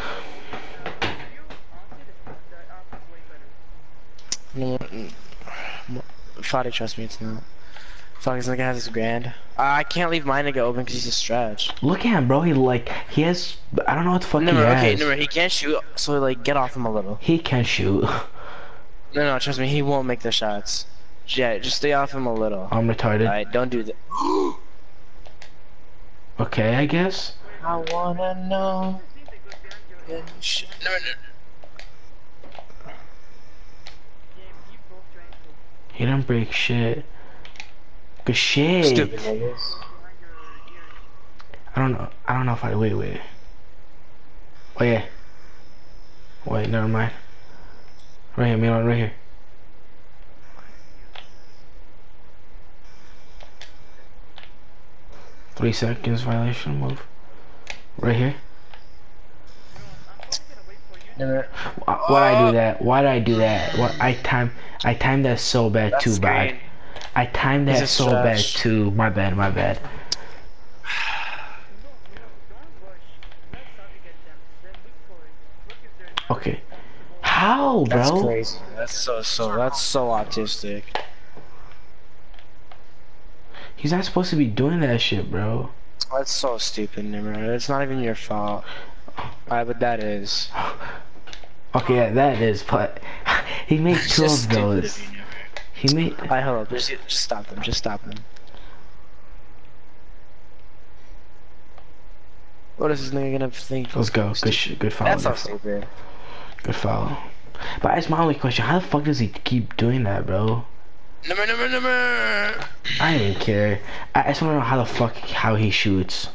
No, mm, trust me, it's not. Fuck, this nigga has his grand. Uh, I can't leave my nigga open because he's a stretch. Look at him, bro. He like he has. I don't know what the fuck No, he no, has. okay, no, he can't shoot, so like get off him a little. He can shoot. No, no, trust me, he won't make the shots. Yeah, just stay off him a little. I'm retarded. Alright, don't do that. Okay, I guess. I wanna know. No, no, He didn't break shit. Good shit. Stupid niggas. I don't know. I don't know if I wait. Wait. Oh yeah. Wait. Never mind. Right here, Milan. Right here. Three seconds violation move. Right here. Never. Why'd I do that? Why'd I do that? What I time I timed that so bad That's too bad. Green. I timed that a so bad too. My bad, my bad. Okay. How, bro? That's bro? crazy. That's so so. That's so autistic. He's not supposed to be doing that shit, bro. That's so stupid, Nimrod. It's not even your fault. Alright, but that is. Okay, yeah, that is, but he made It's two just of stupid those. Of you, Nimrod. He made. I hold up. Just, just stop them. Just stop them. What is this nigga gonna think? Let's go. Good, sh- good follow. That's so Good, stupid. good follow. But that's my only question. How the fuck does he keep doing that, bro? Number, number, number. I don't even care. I I just want to know how the fuck how he shoots.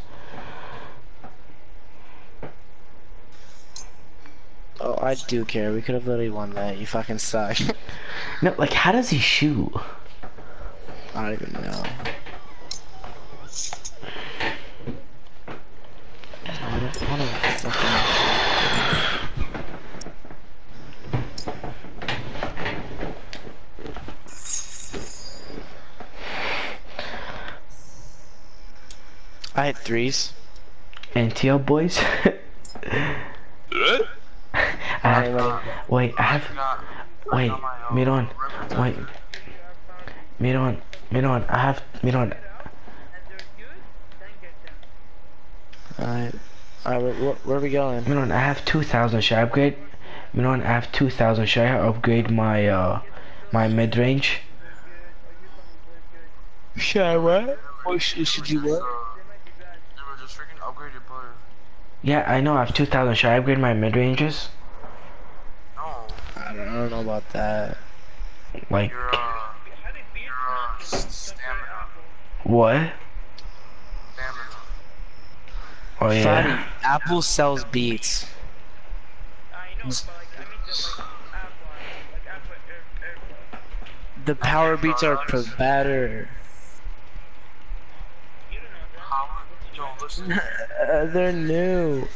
Oh, I do care. We could have literally won that. You fucking suck. No, like how does he shoot? I don't even know. I don't, I don't fucking I had threes. NTL boys. I have, wait, I have. Wait, Miron. Wait. Miron. Miron. I have. Miron. Alright. Alright, where, where, where are we going? Miron. I have two thousand. Should I upgrade? Miron. I have two thousand. Should I upgrade my uh my mid range? Should I what? What should, should you what? Never just freaking upgrade your butter. Yeah, I know. I have two thousand. Should I upgrade my mid ranges? No, I don't, know about that. Like your uh, your uh, stamina, what? stamina. Oh yeah. Fatty, Apple sells beats. The power beats are pro- better. How? Yo, listen. Uh, they're new.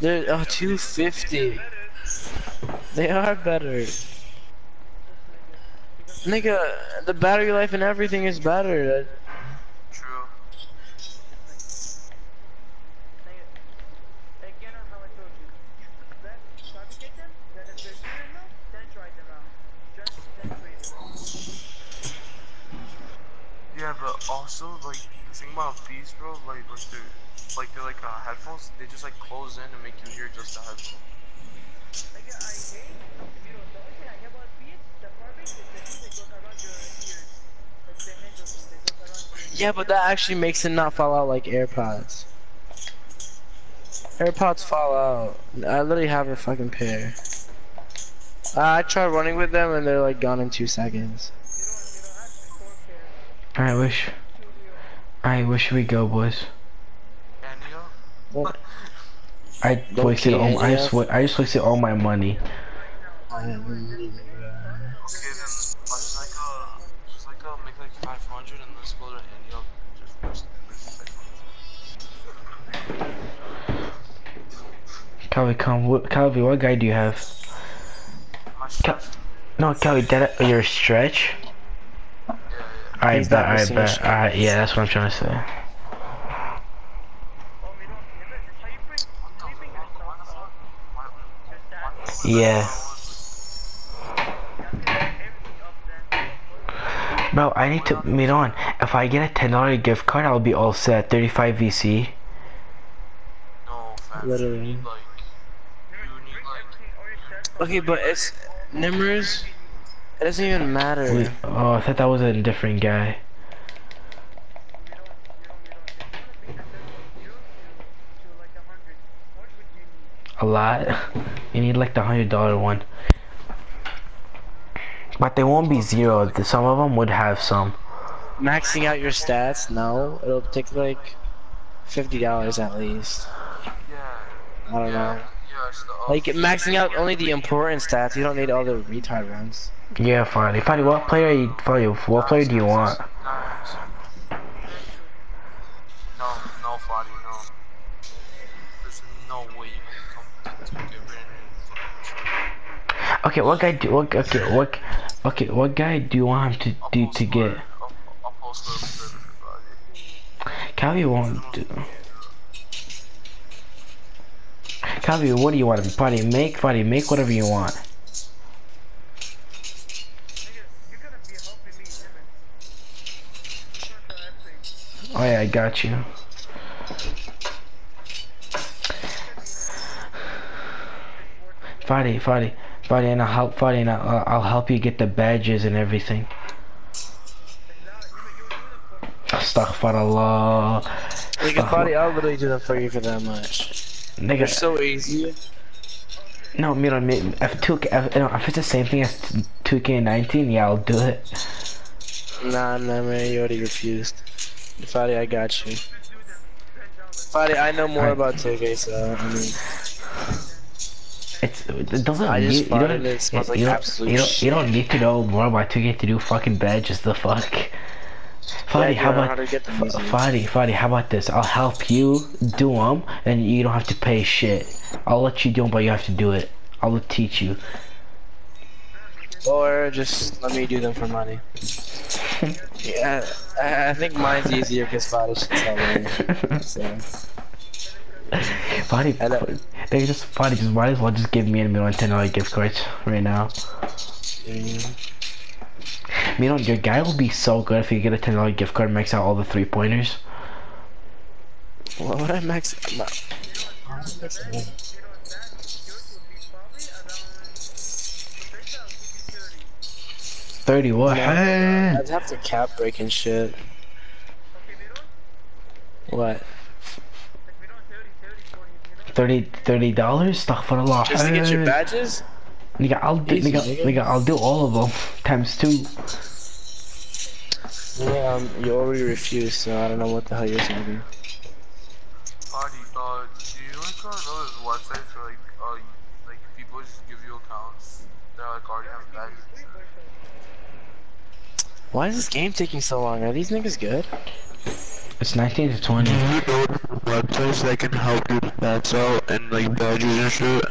They're oh, 250. They are better. Nigga, the battery life and everything is better. True. Yeah, but also like the thing about these, bro, like like they're like they're like uh, headphones. They just like close in and make you hear just the headphone. Yeah, but that actually makes it not fall out like AirPods. AirPods fall out. I literally have a fucking pair. Uh, I tried running with them and they're like gone in two seconds. I wish. I wish we go, boys. And yo, What? I Low wasted all. I yeah. just. wa- I just wasted all my money. okay then let's just like just like make like 500 and let's go to Antioch and just just make 500. Calvi, come. What, Calvi, what guy do you have? My Cal- no, Calvi, that oh, your stretch. Yeah, yeah. I bet. I bet. I, yeah, that's what I'm trying to say. What the fuck? Why the fuck? Why, why, Yeah. Bro, I need to meet on. If I get a ten dollar gift card, I'll be all set. Thirty five VC. No, fam. Literally. Like like Okay, but it's Nimruz. It doesn't even matter. Oh, I thought that was a different guy. A lot. You need like the hundred dollar one. But they won't be zero. Some of them would have some. Maxing out your stats? No, it'll take like fifty dollars at least. yeah. I don't know. Yeah, Like maxing out only the important stats. You don't need all the retard ones. Yeah, Fadi. Fadi, what player? You, Fadi, what player do you want? Okay, what guy do? What, okay, what? Okay, what guy do you want him to do to get? I'll, I'll post the for everybody. Calvi won't do. Calvi, what do you want? Party make, party make whatever you want. Oh yeah, I got you. Friday, Friday, Friday, and I'll help Friday, and I'll, uh, I'll help you get the badges and everything. Astaghfirullah. Nigga, buddy, I'll literally do that for you for that much. Nigga, so easy. no, Mira, mi- if two, if, no, if it's the same thing as 2K19, yeah, I'll do it. Nah, nah, man, you already refused. Fadi, I got you. Fadi, I know more Alright. about 2K, so, I mean, It's it doesn't. I just you, you don't, it smells like you don't, absolute you don't, you don't need to know more about 2K to do fucking badges. The fuck. Fadi, how about how to get them F- Fadi, Fadi, how about this? I'll help you do them, and you don't have to pay shit. I'll let you do them, but you have to do it. I'll teach you. or just let me do them for money. yeah, I, I think mine's easier because Fadi should tell me. So, Hello. they just Fadi just might as well just give me and Milan ten dollar gift cards right now. mm, Milan, your guy will be so good if you get a ten dollar gift card, and max out all the three pointers. what would I max? I'm not- I'm not maxing it. Thirty what? Yeah. I'd have to cap break and shit. What? Thirty thirty dollars? Astaghfirullah. Just to get your badges? Nigga, I'll do, Easy, nigga, nigga. nigga, I'll do all of them times two. Yeah, um, you already refused, so I don't know what the hell you're saying. Party, uh, do you like know those websites where like, uh, like people just give you accounts that like already have badges? Why is this game taking so long? Are these niggas good? It's 19 to 20. websites that can help you stats out and like badges and shit.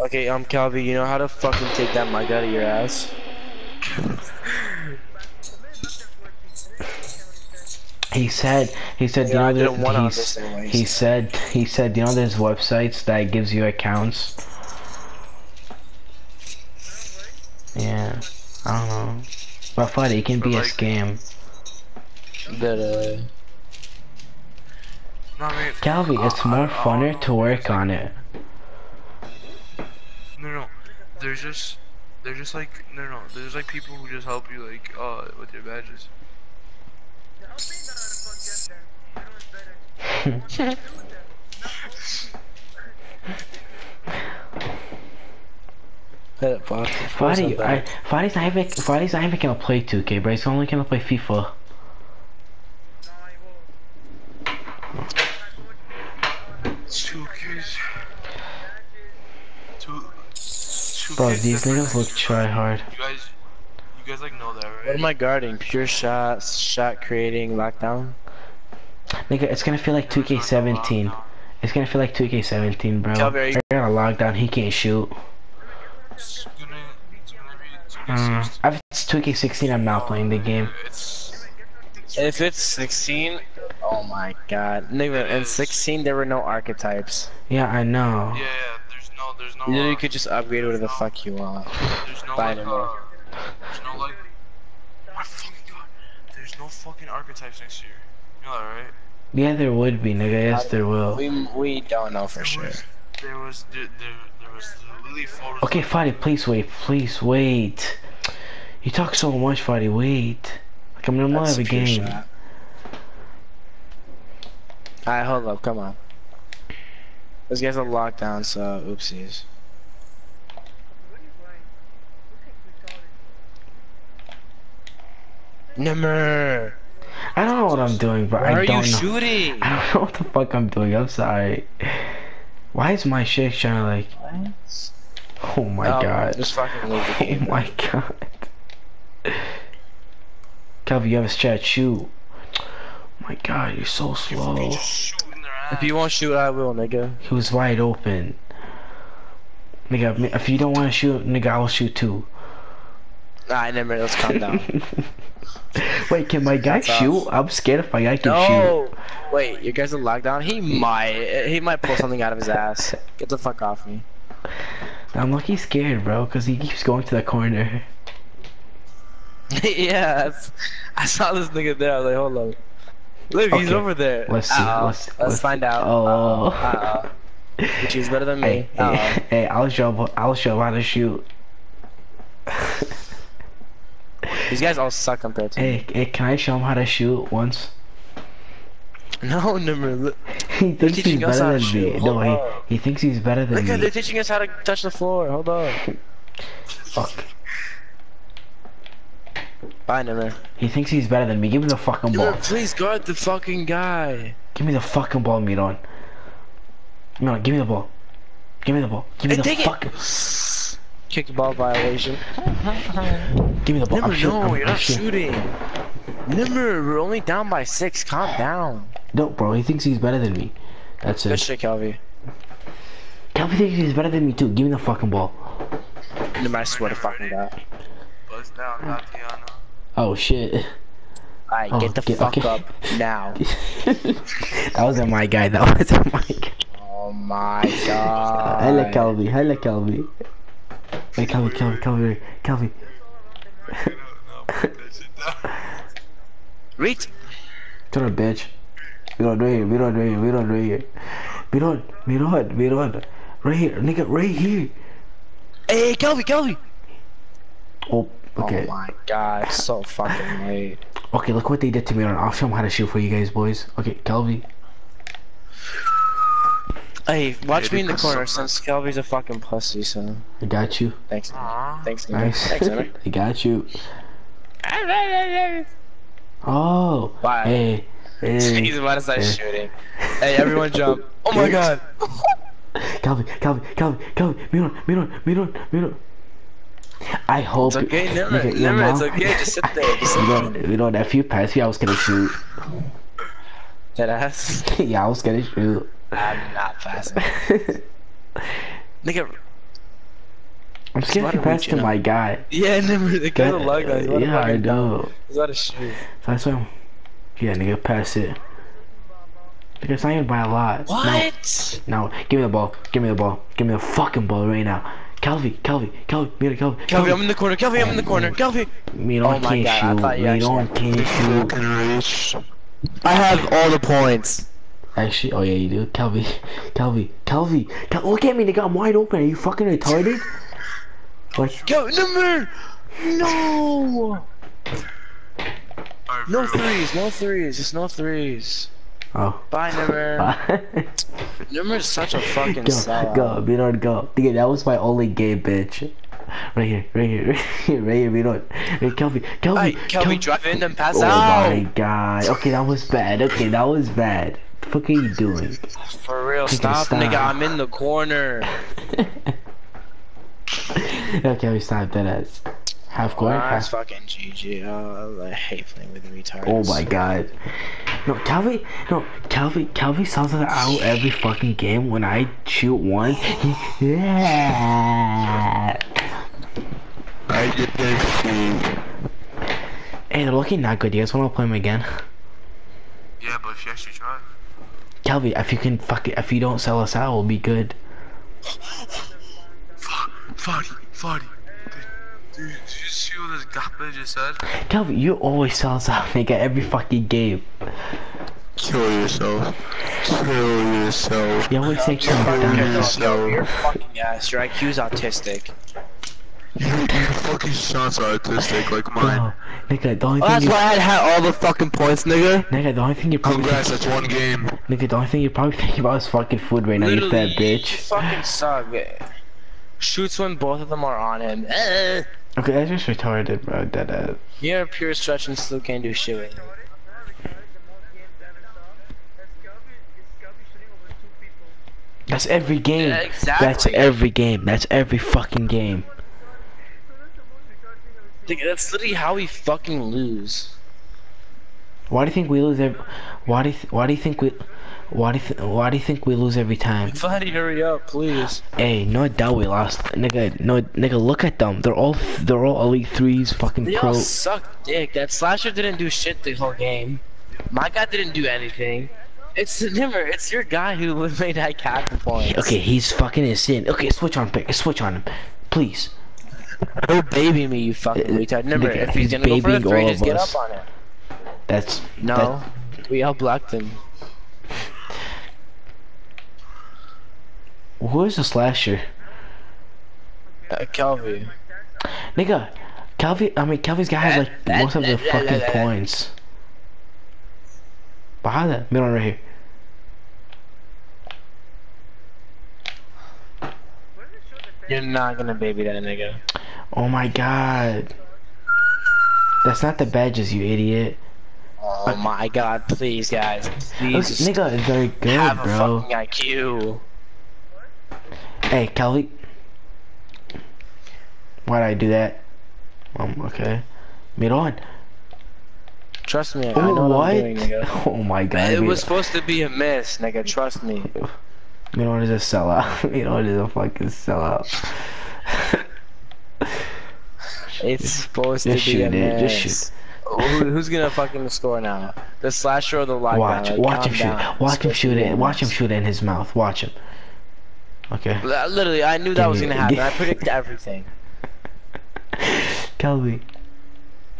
Okay, um, Calvi, you know how to fucking take that mic out of your ass? He said, he said, Yeah, you I know, didn't want to that this he's, anyways. he said, he said, you know, there's websites that gives you accounts. Yeah, I don't know. But funny, it can be a scam. That, uh... No, I mean, Calvi, it's more I funner know. to work on it. No, no, there's just, they're just like, no, no, there's like people who just help you like, uh, with your badges. Hit it, Bob. Fadi, I, Fadi's not even, Fadi's not even gonna play 2K, bro. He's only gonna play FIFA. Two kids. Two. two Bro, kids these niggas look try hard. You guys, you guys like know that, right? What am I guarding? Pure shots, shot creating, lockdown? Nigga, it's gonna feel like 2K17. It's gonna feel like 2K17, bro. Calvi, are you- I got a lockdown, he can't shoot. It's gonna, it's gonna be, it's Mm. gonna If it's 2K16, I'm not playing the game. It's, If it's 16, oh my god. Nigga, in 16 there were no archetypes. Yeah, I know. yeah, yeah, there's no, there's no, You know uh, you could just upgrade whatever the fuck you want. there's no buy like, uh, there's no like, my fucking god, there's no fucking archetypes next year. You know that, right? Yeah, there would be, nigga. Yes, there will. We we don't know for sure. There was, there, there, there was literally photos. Okay, Fadi, please wait. Please wait. You talk so much, Fadi. Wait. I'm in the middle That's a pure shot. Alright, hold up, come on. This guy's on lockdown, so oopsies. Number. I don't know what I'm doing, but Why I are don't you know. shooting? I don't know what the fuck I'm doing. I'm sorry. Why is my shit trying to like? Oh my Oh, god. Just fucking leave the Oh my god. Calvin, you have a chat. Shoot. Oh my god, you're so slow. Just shooting their ass. If you won't shoot, I will, nigga. He was wide open. Nigga, if you don't want to shoot, nigga, I will shoot too. I never. Let's calm down. Wait, can my guy That's off. shoot? I'm scared if my guy can shoot. no. Wait, you guys are locked down. He might. He might pull something out of his ass. Get the fuck off me. I'm lucky scared, bro, because he keeps going to the corner. yeah, I saw this nigga there. I was like, hold on. Look, he's over there. let's see, Uh-oh. let's- let's, let's- find out. oh. Uh-oh. Which is better than me. Hey, Uh-oh. hey, hey, I'll show, I'll show how to shoot. These guys all suck compared to me. Hey, hey, can I show him how to shoot once? No, never. He thinks he's teaching us how better than me. No, he, he thinks he's better than look me. they're teaching us how to touch the floor. Hold on. Fuck. Bye, Nimr. He thinks he's better than me. Give me the fucking Nimr, ball. please guard the fucking guy. Give me the fucking ball, Miron. Miron, give me the ball. Give me the ball. Give me Hey, the take it. fucking. Kick ball violation. Give me the ball. Nimr, I'm shooting. no, I'm, you're I'm not shooting. shooting. Nimr, we're only down by six. Calm down. No, bro. He thinks he's better than me. That's Good it. shit, Calvi. Calvin thinks he's better than me too. Give me the fucking ball. Nimr, I swear to fucking God. Buzz down, Tatiana. Oh shit. Alright, Oh, get the get- fuck okay. up now. that wasn't my guy. That wasn't my guy. Oh my god. Hello, Calvi. Hello, Calvi. Wait, Calvi, Calvi, Calvi, Calvi. Reach. Shut up, bitch. We don't right here. We don't right here. We don't right here. We don't. We don't. We don't. Right here, nigga. Right here. Hey, Calvi, Calvi. Oh, Oh okay. Oh my god, so fucking late. Okay, look what they did to me. I'll show them how to shoot for you guys, boys. Okay, Calvi. Hey, watch Yeah, me in the corner so since Calvi's a fucking pussy, so. I got you. Thanks. man. Thanks, man. Nice. Thanks, man. I got you. Oh. Bye. Hey. Hey. He's about to start Hey. shooting. Hey, everyone jump. Oh my god. Calvi, Calvi, Calvi, Calvi, Miron, Miron, Miron, Miron. I hope. It's okay, never, Nigga, never, it's okay, just sit there, just You know, you know, that few pass me, I was gonna shoot. That ass. yeah, I was gonna shoot. I'm not passing. Nigga, I'm scared if pass to my guy. yeah, never, the guy's a That- lug guy. He's yeah, I know. He's about to shoot. So that's why yeah, nigga, pass it. Nigga, it's not even by a lot. What? No, no, give me the ball. Give me the ball. Give me the fucking ball right now. Calvi, Calvi, Calvi, Mira, Calvi, Calvi, I'm in the corner. Calvi, I'm in the corner. Calvi. Me Oh can't God, I shoot. thought you Me actually don't can't shoot. Fucking reach. I have all the points. Actually, oh yeah, you do. Calvi, Calvi, Calvi, Cal look at me, nigga. I'm wide open. Are you fucking retarded? Like, Go, number. No. No threes. No threes. Just no threes. Oh. Bye, Nimr. Nimr's such a fucking go, sellout. go, Minot, go. Nigga, that was my only game, bitch. Right here, right here, right here, right here, Minot. Hey, Calvi, Calvi, Hey, Calvi, drive in, then pass Oh out. my god. Okay, that was bad. Okay, that was bad. The fuck are you doing? For real, stop, stop. nigga. I'm in the corner. okay, we stop that ass. Half court. That's half- fucking GG. Oh, I hate playing with retards. Oh my god. No, Calvi, no, Calvi, Calvi sounds like out every fucking game when I shoot one. He, yeah. I get this thing. Hey, they're looking not good. You guys want to play them again? Yeah, but if you actually try. Calvi, if you can fuck it, if you don't sell us out, we'll be good. Fuck, 40, 40. Dude, did you see what this gapper just said? Calvin, you always sound that nigga every fucking game. Kill yourself. Kill yourself. You always say kill yourself. Yo, your fucking ass. Your IQ's autistic. You're fucking shots are autistic like mine. Nigga, the only thing that's you... why I had all the fucking points, nigga. Nigga, the only thing you're probably Congrats, thinking... that's one game. Nigga, the only thing you're probably thinking about is fucking food right Literally, now, you fat bitch. You fucking suck. Shoots when both of them are on him. Eh. Okay, that's just retarded, bro. That uh, You're a pure stretch and still can't do shit with it. that's every game. Yeah, exactly. That's every game. That's every fucking game. That's literally how we fucking lose. Why do you think we lose every? Why do you Why do you think we? Why do you th- Why do you think we lose every time? Buddy, hurry up, please. Hey, no doubt we lost, nigga. No, nigga, look at them. They're all they're all elite threes, fucking They pro. all suck dick. That slasher didn't do shit the whole game. My guy didn't do anything. It's never. It's your guy who made that cap points. Okay, he's fucking insane. Okay, switch on, pick. Switch on him, please. Go baby me, you fucking Uh, retard. Remember, nigga, if he's he's gonna go for the three, just of get us. up on it. That's No, we outblocked him. Who is the slasher? Uh, Kelvin. Nigga, Calvi. I mean, Calvi's guy has like most of the fucking points. Behind that, middle right here. You're not gonna baby that nigga. Oh my god. That's not the badges, you idiot. Oh my god, please guys. Please just nigga is very good, have a bro. fucking IQ. Hey, Kelly. Why'd I do that? Um, okay. Mid on. Trust me, I Oh, know what, what? I'm doing, nigga. Oh my god. It was supposed to be a miss, nigga. Trust me. Mid on is a sellout. Mid on is a fucking sellout. It's supposed Just to be a miss. just shoot. Who, who's gonna fucking score now? The slasher or the lockdown? Watch, Like, watch him shoot. Watch him shoot it. Watch him shoot it in his mouth. Watch him. Okay. Li- Literally, I knew that was me- gonna happen. I predicted everything. Calvi.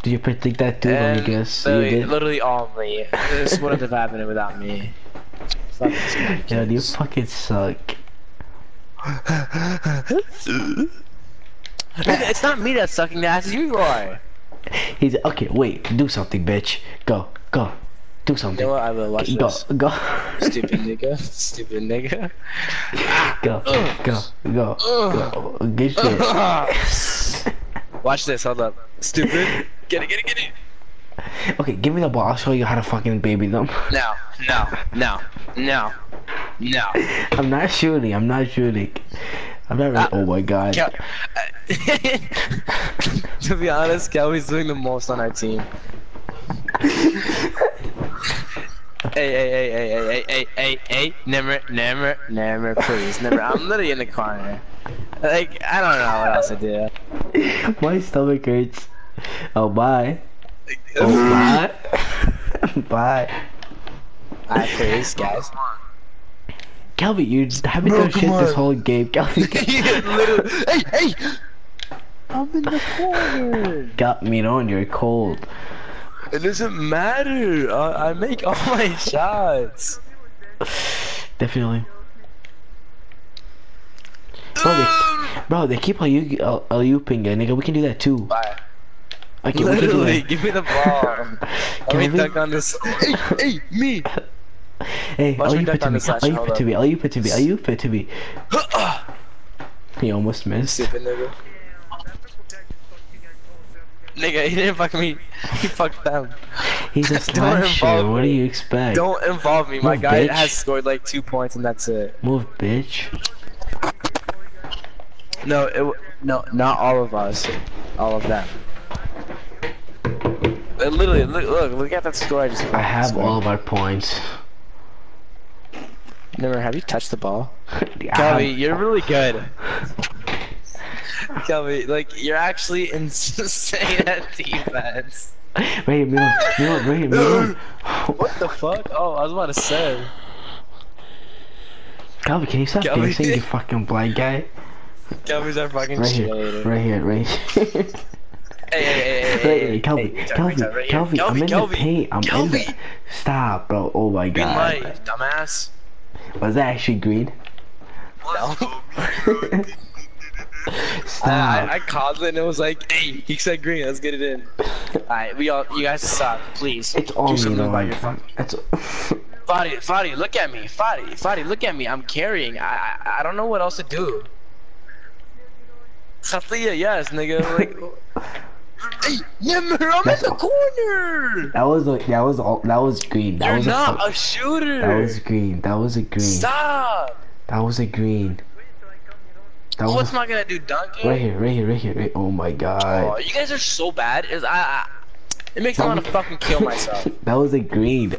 Did you predict that too? Me And guess. You literally, did? literally all me. This wouldn't have happened without me. Yeah, you fucking suck. It's not me that's sucking the ass. You are. He's okay. Wait, do something, bitch. Go, go, do You something. know what? I will watch Go, this. go, Stupid nigga. Stupid nigga. go, go, go, go. Get shit. Watch this. Hold up. Stupid. Get it. Get it. Get it. Okay, give me the ball. I'll show you how to fucking baby them. No. No. No. No. No. I'm not shooting. I'm not shooting. I'm not. Really, uh, oh my god. Kel- to be honest, Kelby's doing the most on our team. Hey, hey, hey, hey, hey, hey, hey, hey, never, never, never, please, never. I'm literally in the corner. Like, I don't know what else to do. My stomach hurts. Oh bye. Oh, oh bye. bye. Alright, please, guys. Calvin, you haven't done shit this whole game. Calvin, literally, hey, hey! I'm in the corner. got me on. You're cold. It doesn't matter. I, I make all my shots. Definitely. Bro, they, um, bro, they keep alley alley-ooping it, nigga. We can do that too. Bye. Okay, we can do Literally, give me the ball. Let me Kelvin? dunk on this. Hey, hey, me. Hey, Watch me alley-oop it dunk to on me. this action, Alley-oop it to up. me. Alley-oop it to me. Alley-oop it to me. He almost missed. Stupid nigga. Nigga, he didn't fuck me. He fucked them. He's a Don't slasher. What do you expect? Don't involve me. My guy bitch. has scored like two points and that's it. Move, bitch. No, it, w- no, not all of us. All of them. Uh, Literally, look, look, look at that score I just. I have scored. all of our points. Never. Have you touched the ball? I you're really good. Kelby, like you're actually insane at defense. Right here, Milan. Milan, right. What the fuck? Oh, I was about to say. Calvin, can you stop Calvin. dancing, you fucking blind guy? Kelby's our fucking Right here, right here, right here. Hey, hey, hey, hey, Right hey, here, hey, Calvin, right here. Calvin, I'm in Kelby, the paint. I'm in the. Stop, bro. Oh my Green god. light, dumbass. Was that actually green? No. Uh, stop. I, I called it and it was like, hey, he said green, let's get it in. Alright, we all, you guys suck, please. it's all Do me, something though. about your fucking. It's. Fadi, Fadi, look at me. Fadi, Fadi, look at me. I'm carrying. I, I, I don't know what else to do. Khatia, yes, nigga. Like, hey, Yammer, I'm in the corner. that was like that was all that was green. That You're was not a, a shooter. That was green. That was a green. Stop. That was a green. That What's was not gonna do dunking? right here, right here, right here. Right. Oh my god. Oh, you guys are so bad. Is I, I It makes me want to fucking kill myself. that was a green.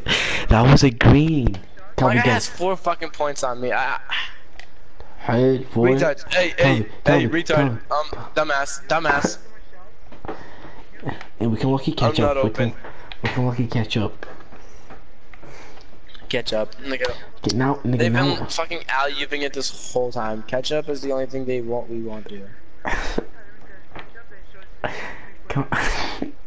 That was a green. My Calvin, guy has four fucking points on me. I, head for retard. Hey, hey, Calvin, hey, retard. Calvin. Um, dumbass, dumbass. And we can lucky catch I'm up. not we can, we can lucky catch up. Catch up. Nigga. Get now, nigga, They've now. been fucking alley-ooping it this whole time. Catch up is the only thing they want. We won't do. Come on.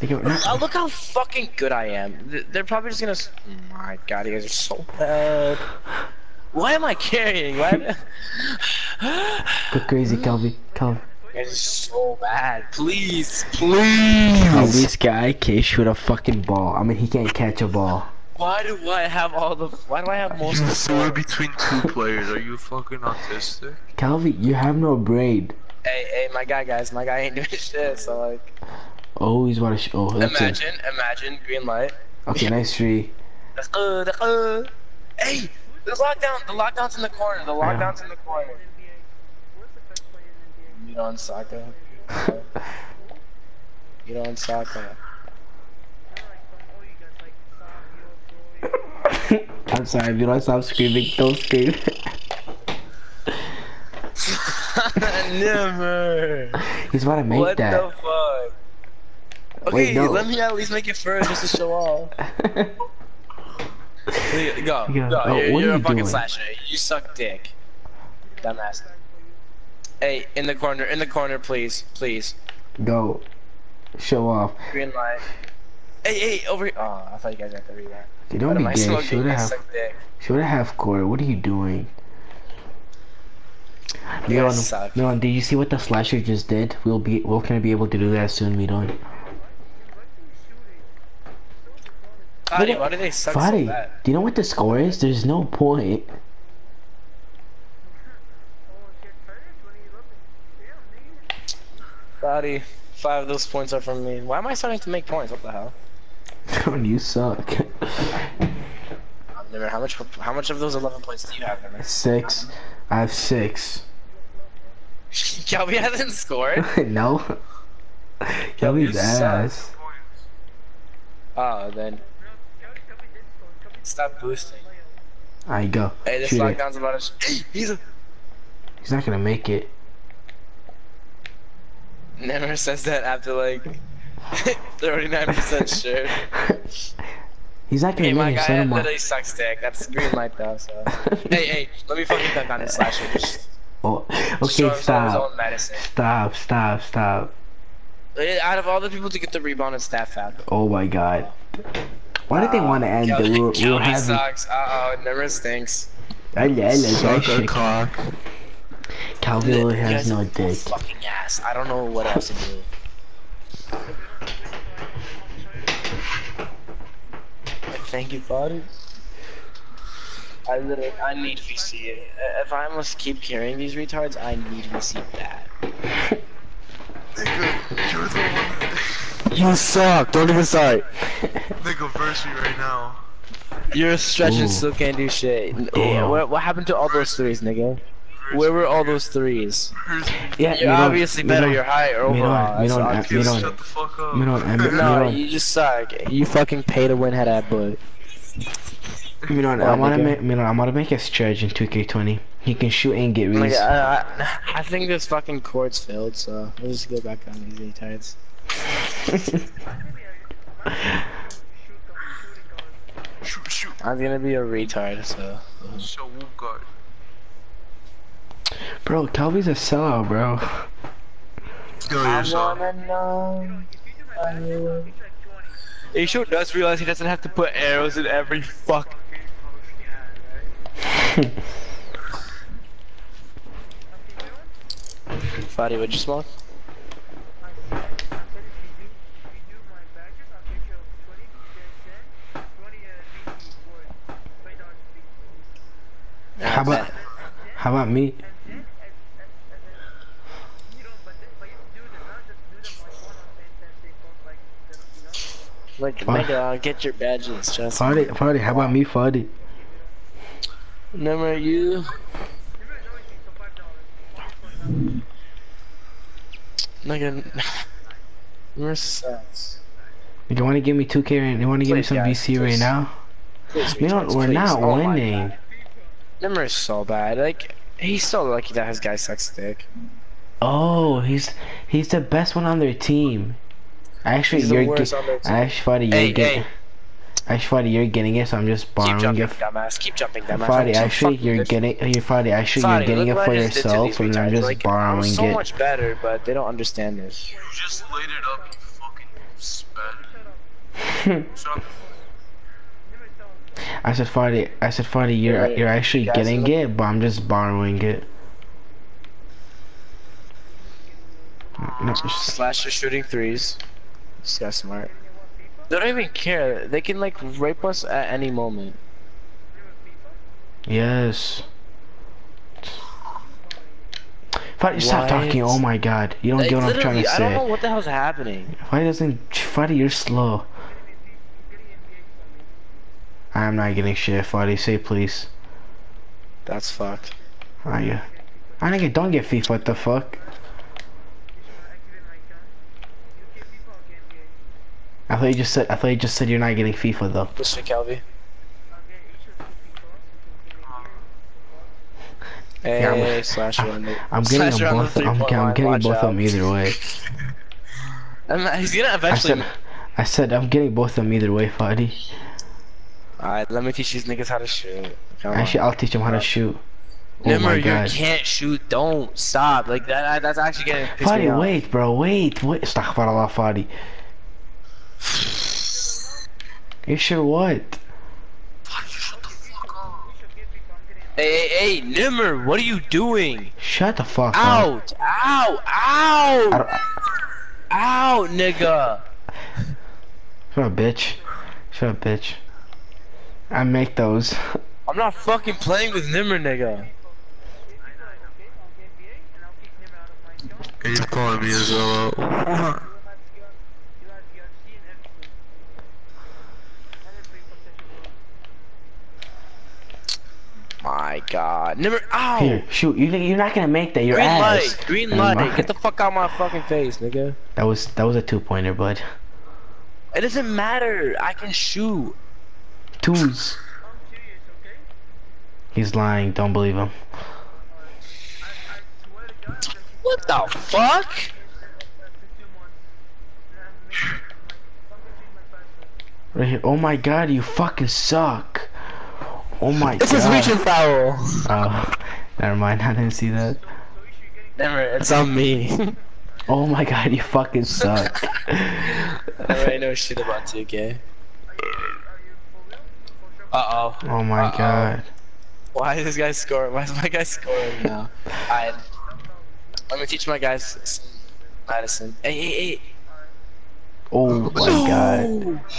Oh, look how fucking good I am. They're probably just gonna. s- Oh my god, you guys are so bad. Why am I carrying? Why? Go crazy. You guys are so bad. Please, please. This guy can't shoot a fucking ball. I mean, he can't catch a ball. Why do I have all the? Why do I have most You of the? threw it score? between two players. Are you fucking autistic? Calvi, you have no brain. Hey, hey, my guy, guys, my guy ain't doing shit. So like, Oh, he's about to. Sh- oh, that's it. imagine, imagine, green light. Okay, nice tree. That's uh, the, uh. Hey, the lockdown, the lockdown's in the corner. The lockdown's in the corner. You know, on soccer. You know, on soccer. I'm sorry, if you don't stop screaming, don't scream. Never. he's about to make what that. the fuck? Okay, Wait, no. let me at least make it first just to show off. Please, Go, Yeah, go. oh, you're what you're a fucking doing? slasher. You suck dick. Dumbass. Hey, in the corner, in the corner, please, please. Go. Show off. Green light. Hey, hey, over here. Oh, I thought you guys got the rewind. You What don't am be I gay. smoking? Should I have. suck dick. Have half court. What are you doing? You Miron, guys suck. Miron, did you see what the slasher just did? We'll be. We're gonna be able to do that soon, Miron. Fadi, at- why do they suck so Fadi, bad? do you know what the score is? There's no point. Fadi, five of those points are from me. Why am I starting to make points? What the hell? you suck. Never. How much? How much of those eleven points do you have? Never. six. I have six. Kelby hasn't scored. no. Kelby's ass. Oh, then. Stop boosting. I go. Hey, this Shoot it. lockdown's about to. Hey, he's a. He's not gonna make it. Never says that after like 39% sure. He's not gonna Hey, my guy Set him up. literally sucks dick. That's green light though, so. hey, hey, let me fucking dunk on this slasher. Just Oh, okay, him some his stop. own medicine. Stop, stop, stop. Out of all the people to get the rebound and staff foul. Oh my god. Why did they want to end the Kelby, we were, we were Kelby having sucks. Uh oh, never stinks. I know, I know, that Suck a cock. Calvin You really guys has no are dick. Fucking ass. I don't know what else to do. Thank you, buddy. I literally, I need VC. If I must keep carrying these retards, I need VC bad. Nigga, you're the one. You suck. Don't even start. Nigga, verse me right now. You're stretching, Ooh. still can't do shit. Yeah, Ooh. what, what happened to all those threes, nigga? Where were all those threes? Yeah, You're Miron, obviously better. You're higher Miron, overall. Miron, That's uh, obvious. Miron. Shut the fuck up. Miron, I'm- No, you just suck. You fucking pay to win head at boy. Miron, What, I'm gonna nigga? make Miron, I'm gonna make a stretch in 2K20. He can shoot and get Like, reads. I, I, I think this fucking court's filled, so we'll just go back on these retards. Shoot, shoot. I'm gonna be a retard, so. So, Wolf guard. Bro, Calvin's a sellout, bro. Kill yourself. know. Isho does realize he doesn't have to put arrows in every fuck. Fadi, what'd you smoke? How about how about me? Like, Fuck. nigga, uh, get your badges, just. Farty, Farty, how about me, Farty? Remember you? Nigga. Nimr sucks. You want to give me 2K right You want to give me some guys, VC right now? Please, We don't. We're please. not Oh winning. Number is so bad. Like he's so lucky that his guy sucks dick. Oh, he's he's the best one on their team. Actually, you're worst get, on actually, Fadi, you're Hey, getting. hey. Actually, Fadi, you're getting it, so I'm just Keep borrowing jumping, it. dumbass. Keep jumping, dumbass. Fadi, I'm so actually, you're getting. You're Fadi, actually, Fadi, you're getting it for I just did to yourself, these and I'm just like, borrowing I'm so it. much better, but they don't understand this. You just laid it up, you fucking sped. Shut up. I said, Fadi, I said, Fadi, you're Yeah, you're actually guys, getting look- it, but I'm just borrowing it. No, just- Slash are shooting threes. This guy's smart. They don't even care. They can like rape us at any moment. yes. Fadi, stop What? talking. Oh my God, you don't Like, get what I'm trying literally, to I don't know say. what the hell's happening. Why doesn't Fadi? You're slow. I'm not getting shit, Fadi. Say please. That's fucked. Are you? I nigga, don't get FIFA. What the fuck? I thought you just said. I thought you just said you're not getting FIFA though. Mr. Kelby. Hey, Yeah, I'm- slash on the. I'm getting slash them the both. I'm, I'm getting watch both of them either way. And he's gonna I eventually. said. I said I'm getting both of them either way, Fadi. Alright, let me teach these niggas how to shoot. Come on. Actually, I'll teach them how to shoot. Oh Nimr, my you god. can't shoot. Don't stop. Like that. That's actually getting pissed me Fadi, wait, bro, wait, wait. Astaghfirullah, Fadi. You sure what? Hey, hey, hey, Nimr, what are you doing? Shut the fuck up. Out! Ow! I Ow! don't, Ow, nigga! shut up, bitch. Shut up, bitch. I make those. I'm not fucking playing with Nimr, nigga. And you're calling me as well. My God, Never. Ow! Here, shoot. You, you're not gonna make that. Your Green ass. light! Green light! Get the fuck out of my fucking face, nigga. That was that was a two pointer, bud. It doesn't matter. I can shoot. Twos. He's lying. Don't believe him. What the fuck? Right here. Oh my god, you fucking suck. Oh my This god. This is reaching foul. Oh, never mind. I didn't see that. Nimr, it's on me. Oh my god, you fucking suck. Nimr ain't know shit about 2K. Uh oh. Oh my Uh-oh. god. Why is this guy scoring? Why is my guy scoring now? Alright. Let me teach my guys Madison. Hey, hey, hey. Oh my god.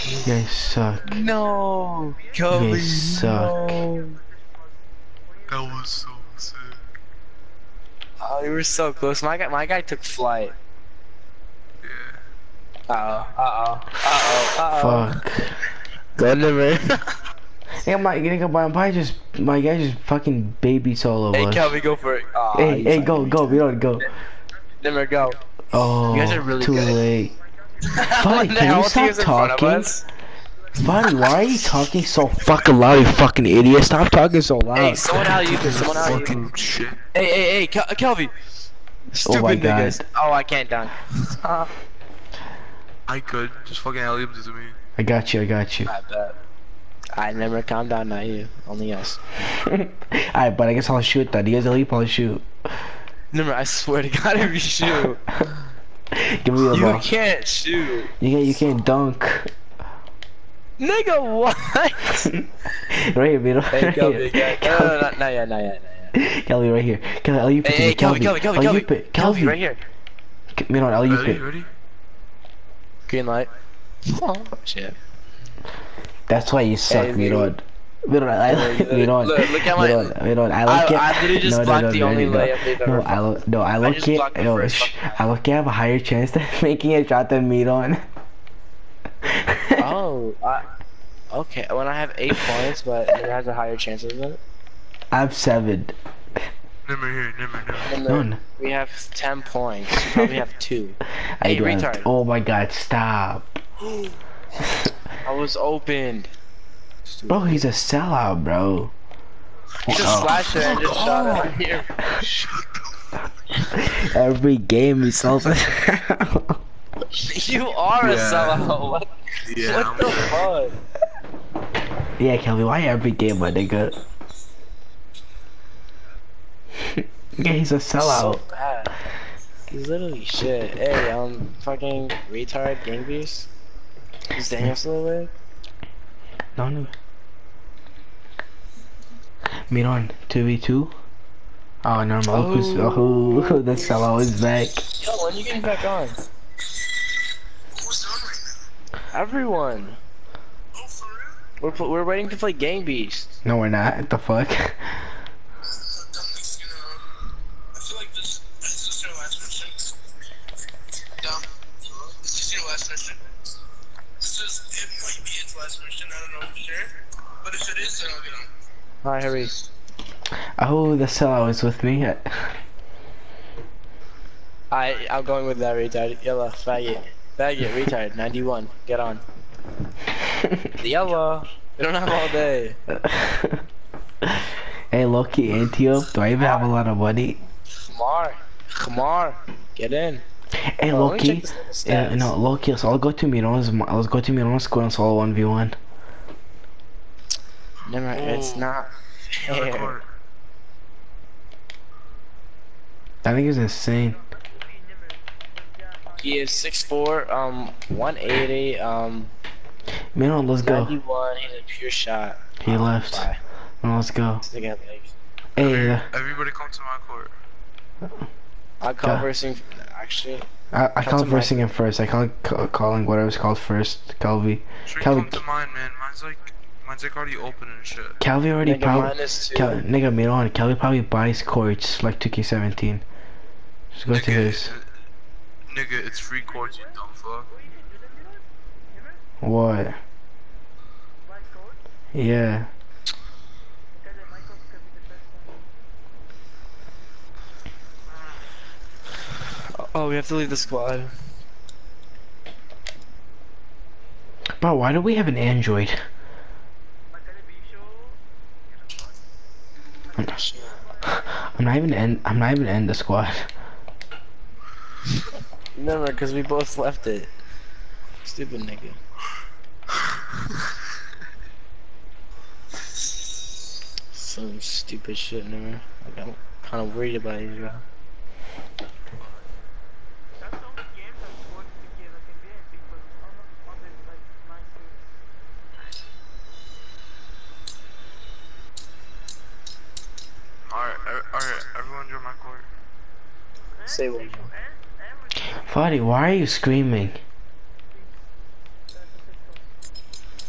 You guys suck. No. You Kobe. guys suck. No. That was so sick. Oh, you were so close. My guy, my guy took flight. Yeah. Uh oh. Uh oh. Uh oh. Uh oh. Fuck. Go Nimr. Hey, my nigga, my, my just my guy just fucking baby solo hey, us. Kelby, go for it. Aw, Hey, hey, go, go, we don't go. Never go. Oh, You guys are really too good. late. What can hell you stop in front of talking? us? Why are you talking so fucking loud, you fucking idiot? Stop talking so loud. Hey, someone out you can someone out you. Shit. Hey, hey, hey, Kel- Kelby. Uh, oh Stupid Oh my God. niggas. Oh, I can't dunk. I could. Just fucking alley up to me. I got you, I got you. I bet. I never calm down, not you. Only us. Alright, but I guess I'll shoot that. You guys leave, I'll shoot. Never, I swear to God, if you shoot, Give me the you ball. can't shoot. You can't, you can't dunk. Nigga, what? right here, Vito. hey, Right Kelby, here. Kelby. No, no, no, not, not yet, not yet, not yet. Kelly, right here. Kelly, I'll you Hey, hey, Kelby, Kelby, Kelby, Kelby, Kelby. Kelby, right here. Miro, I'll you Ready? pick. Ready? Green light. Oh, shit. That's why you suck, Hey, Miro. Miro, I Look, like Miro. look, look at my- Miro, Miro, I like I- it. I literally just no, no, blocked no, the no, only no, layup they've no, ever I lo- no, I I look just it. No, sh- I look I have a higher chance of making a shot than Miro. Oh, I, okay. When I have eight points, but it has a higher chance of it. I have seven. Nimr here, Nimr, Nimr. And No, then no. we have 10 points. You probably have two. I Hey, retard. Oh my god, stop. I was opened. Bro, he's a sellout, bro. He just Oh. flashed it and just shot it on here. Every game he sells it. You are a Yeah. sellout. What, Yeah, what the fuck? yeah, Kelly, why every game, my nigga? yeah, he's a So sellout. bad. He's literally shit. Hey, um, fucking retard gang beast. Is Daniel still awake? No, no. Miron, 2v2. Oh, normal. Oh, oh the sellout is back. Yo, when you getting back on? Everyone. Oh, we're we're waiting to play Gang Beast. No, we're not. What the fuck? Hi, hurry. Oh, the sellout is with me. I I'm going with that retard. Yellow, faggot, faggot, retard. 91. Get on. Yellow. We don't have all day. hey, Loki, Antiope, do I even have a lot of money? Khamar, Khamar, get in. Hey, Loki. Yeah, no, Loki, so I'll go to Miron's, let's go to Miron's squad and solo 1v1. Never. It's not fair. court. I think it's insane. He is 6'4", um, 180, um, Miron, let's go. 91. He's a pure shot. He Um, left. bye. No, let's go. This nigga. Hey, uh, Everybody come to my court. I call Go. versing. Actually, I, I Come call to my- versing him first. I call ca- calling whatever it's called first. Calvi. Sure, Calvi, come to mine, man. Mine's like, mine's like already open and shit. Calvi already nigga, probably. minus two. Cal, nigga, Miron, Calvi probably buys courts like 2K17. Just go to his. uh, Nigga, it's free courts, you dumb fuck. What? Yeah. Oh, we have to leave the squad. Bro, why do we have an Android? I'm not, even in. I'm not even in the squad. Remember, because we both left it. Stupid nigga. Some stupid shit, never. Like, I'm kind of worried about you, bro. Alright, alright, everyone join my court. Say what? Fadi, why are you screaming?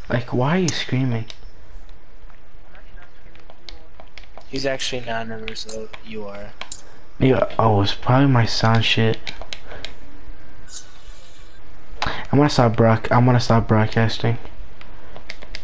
Like, why are you screaming? He's actually not never, so you are. Nigga, oh, it's probably my sound shit. I'm gonna stop broad. I'm gonna stop broadcasting.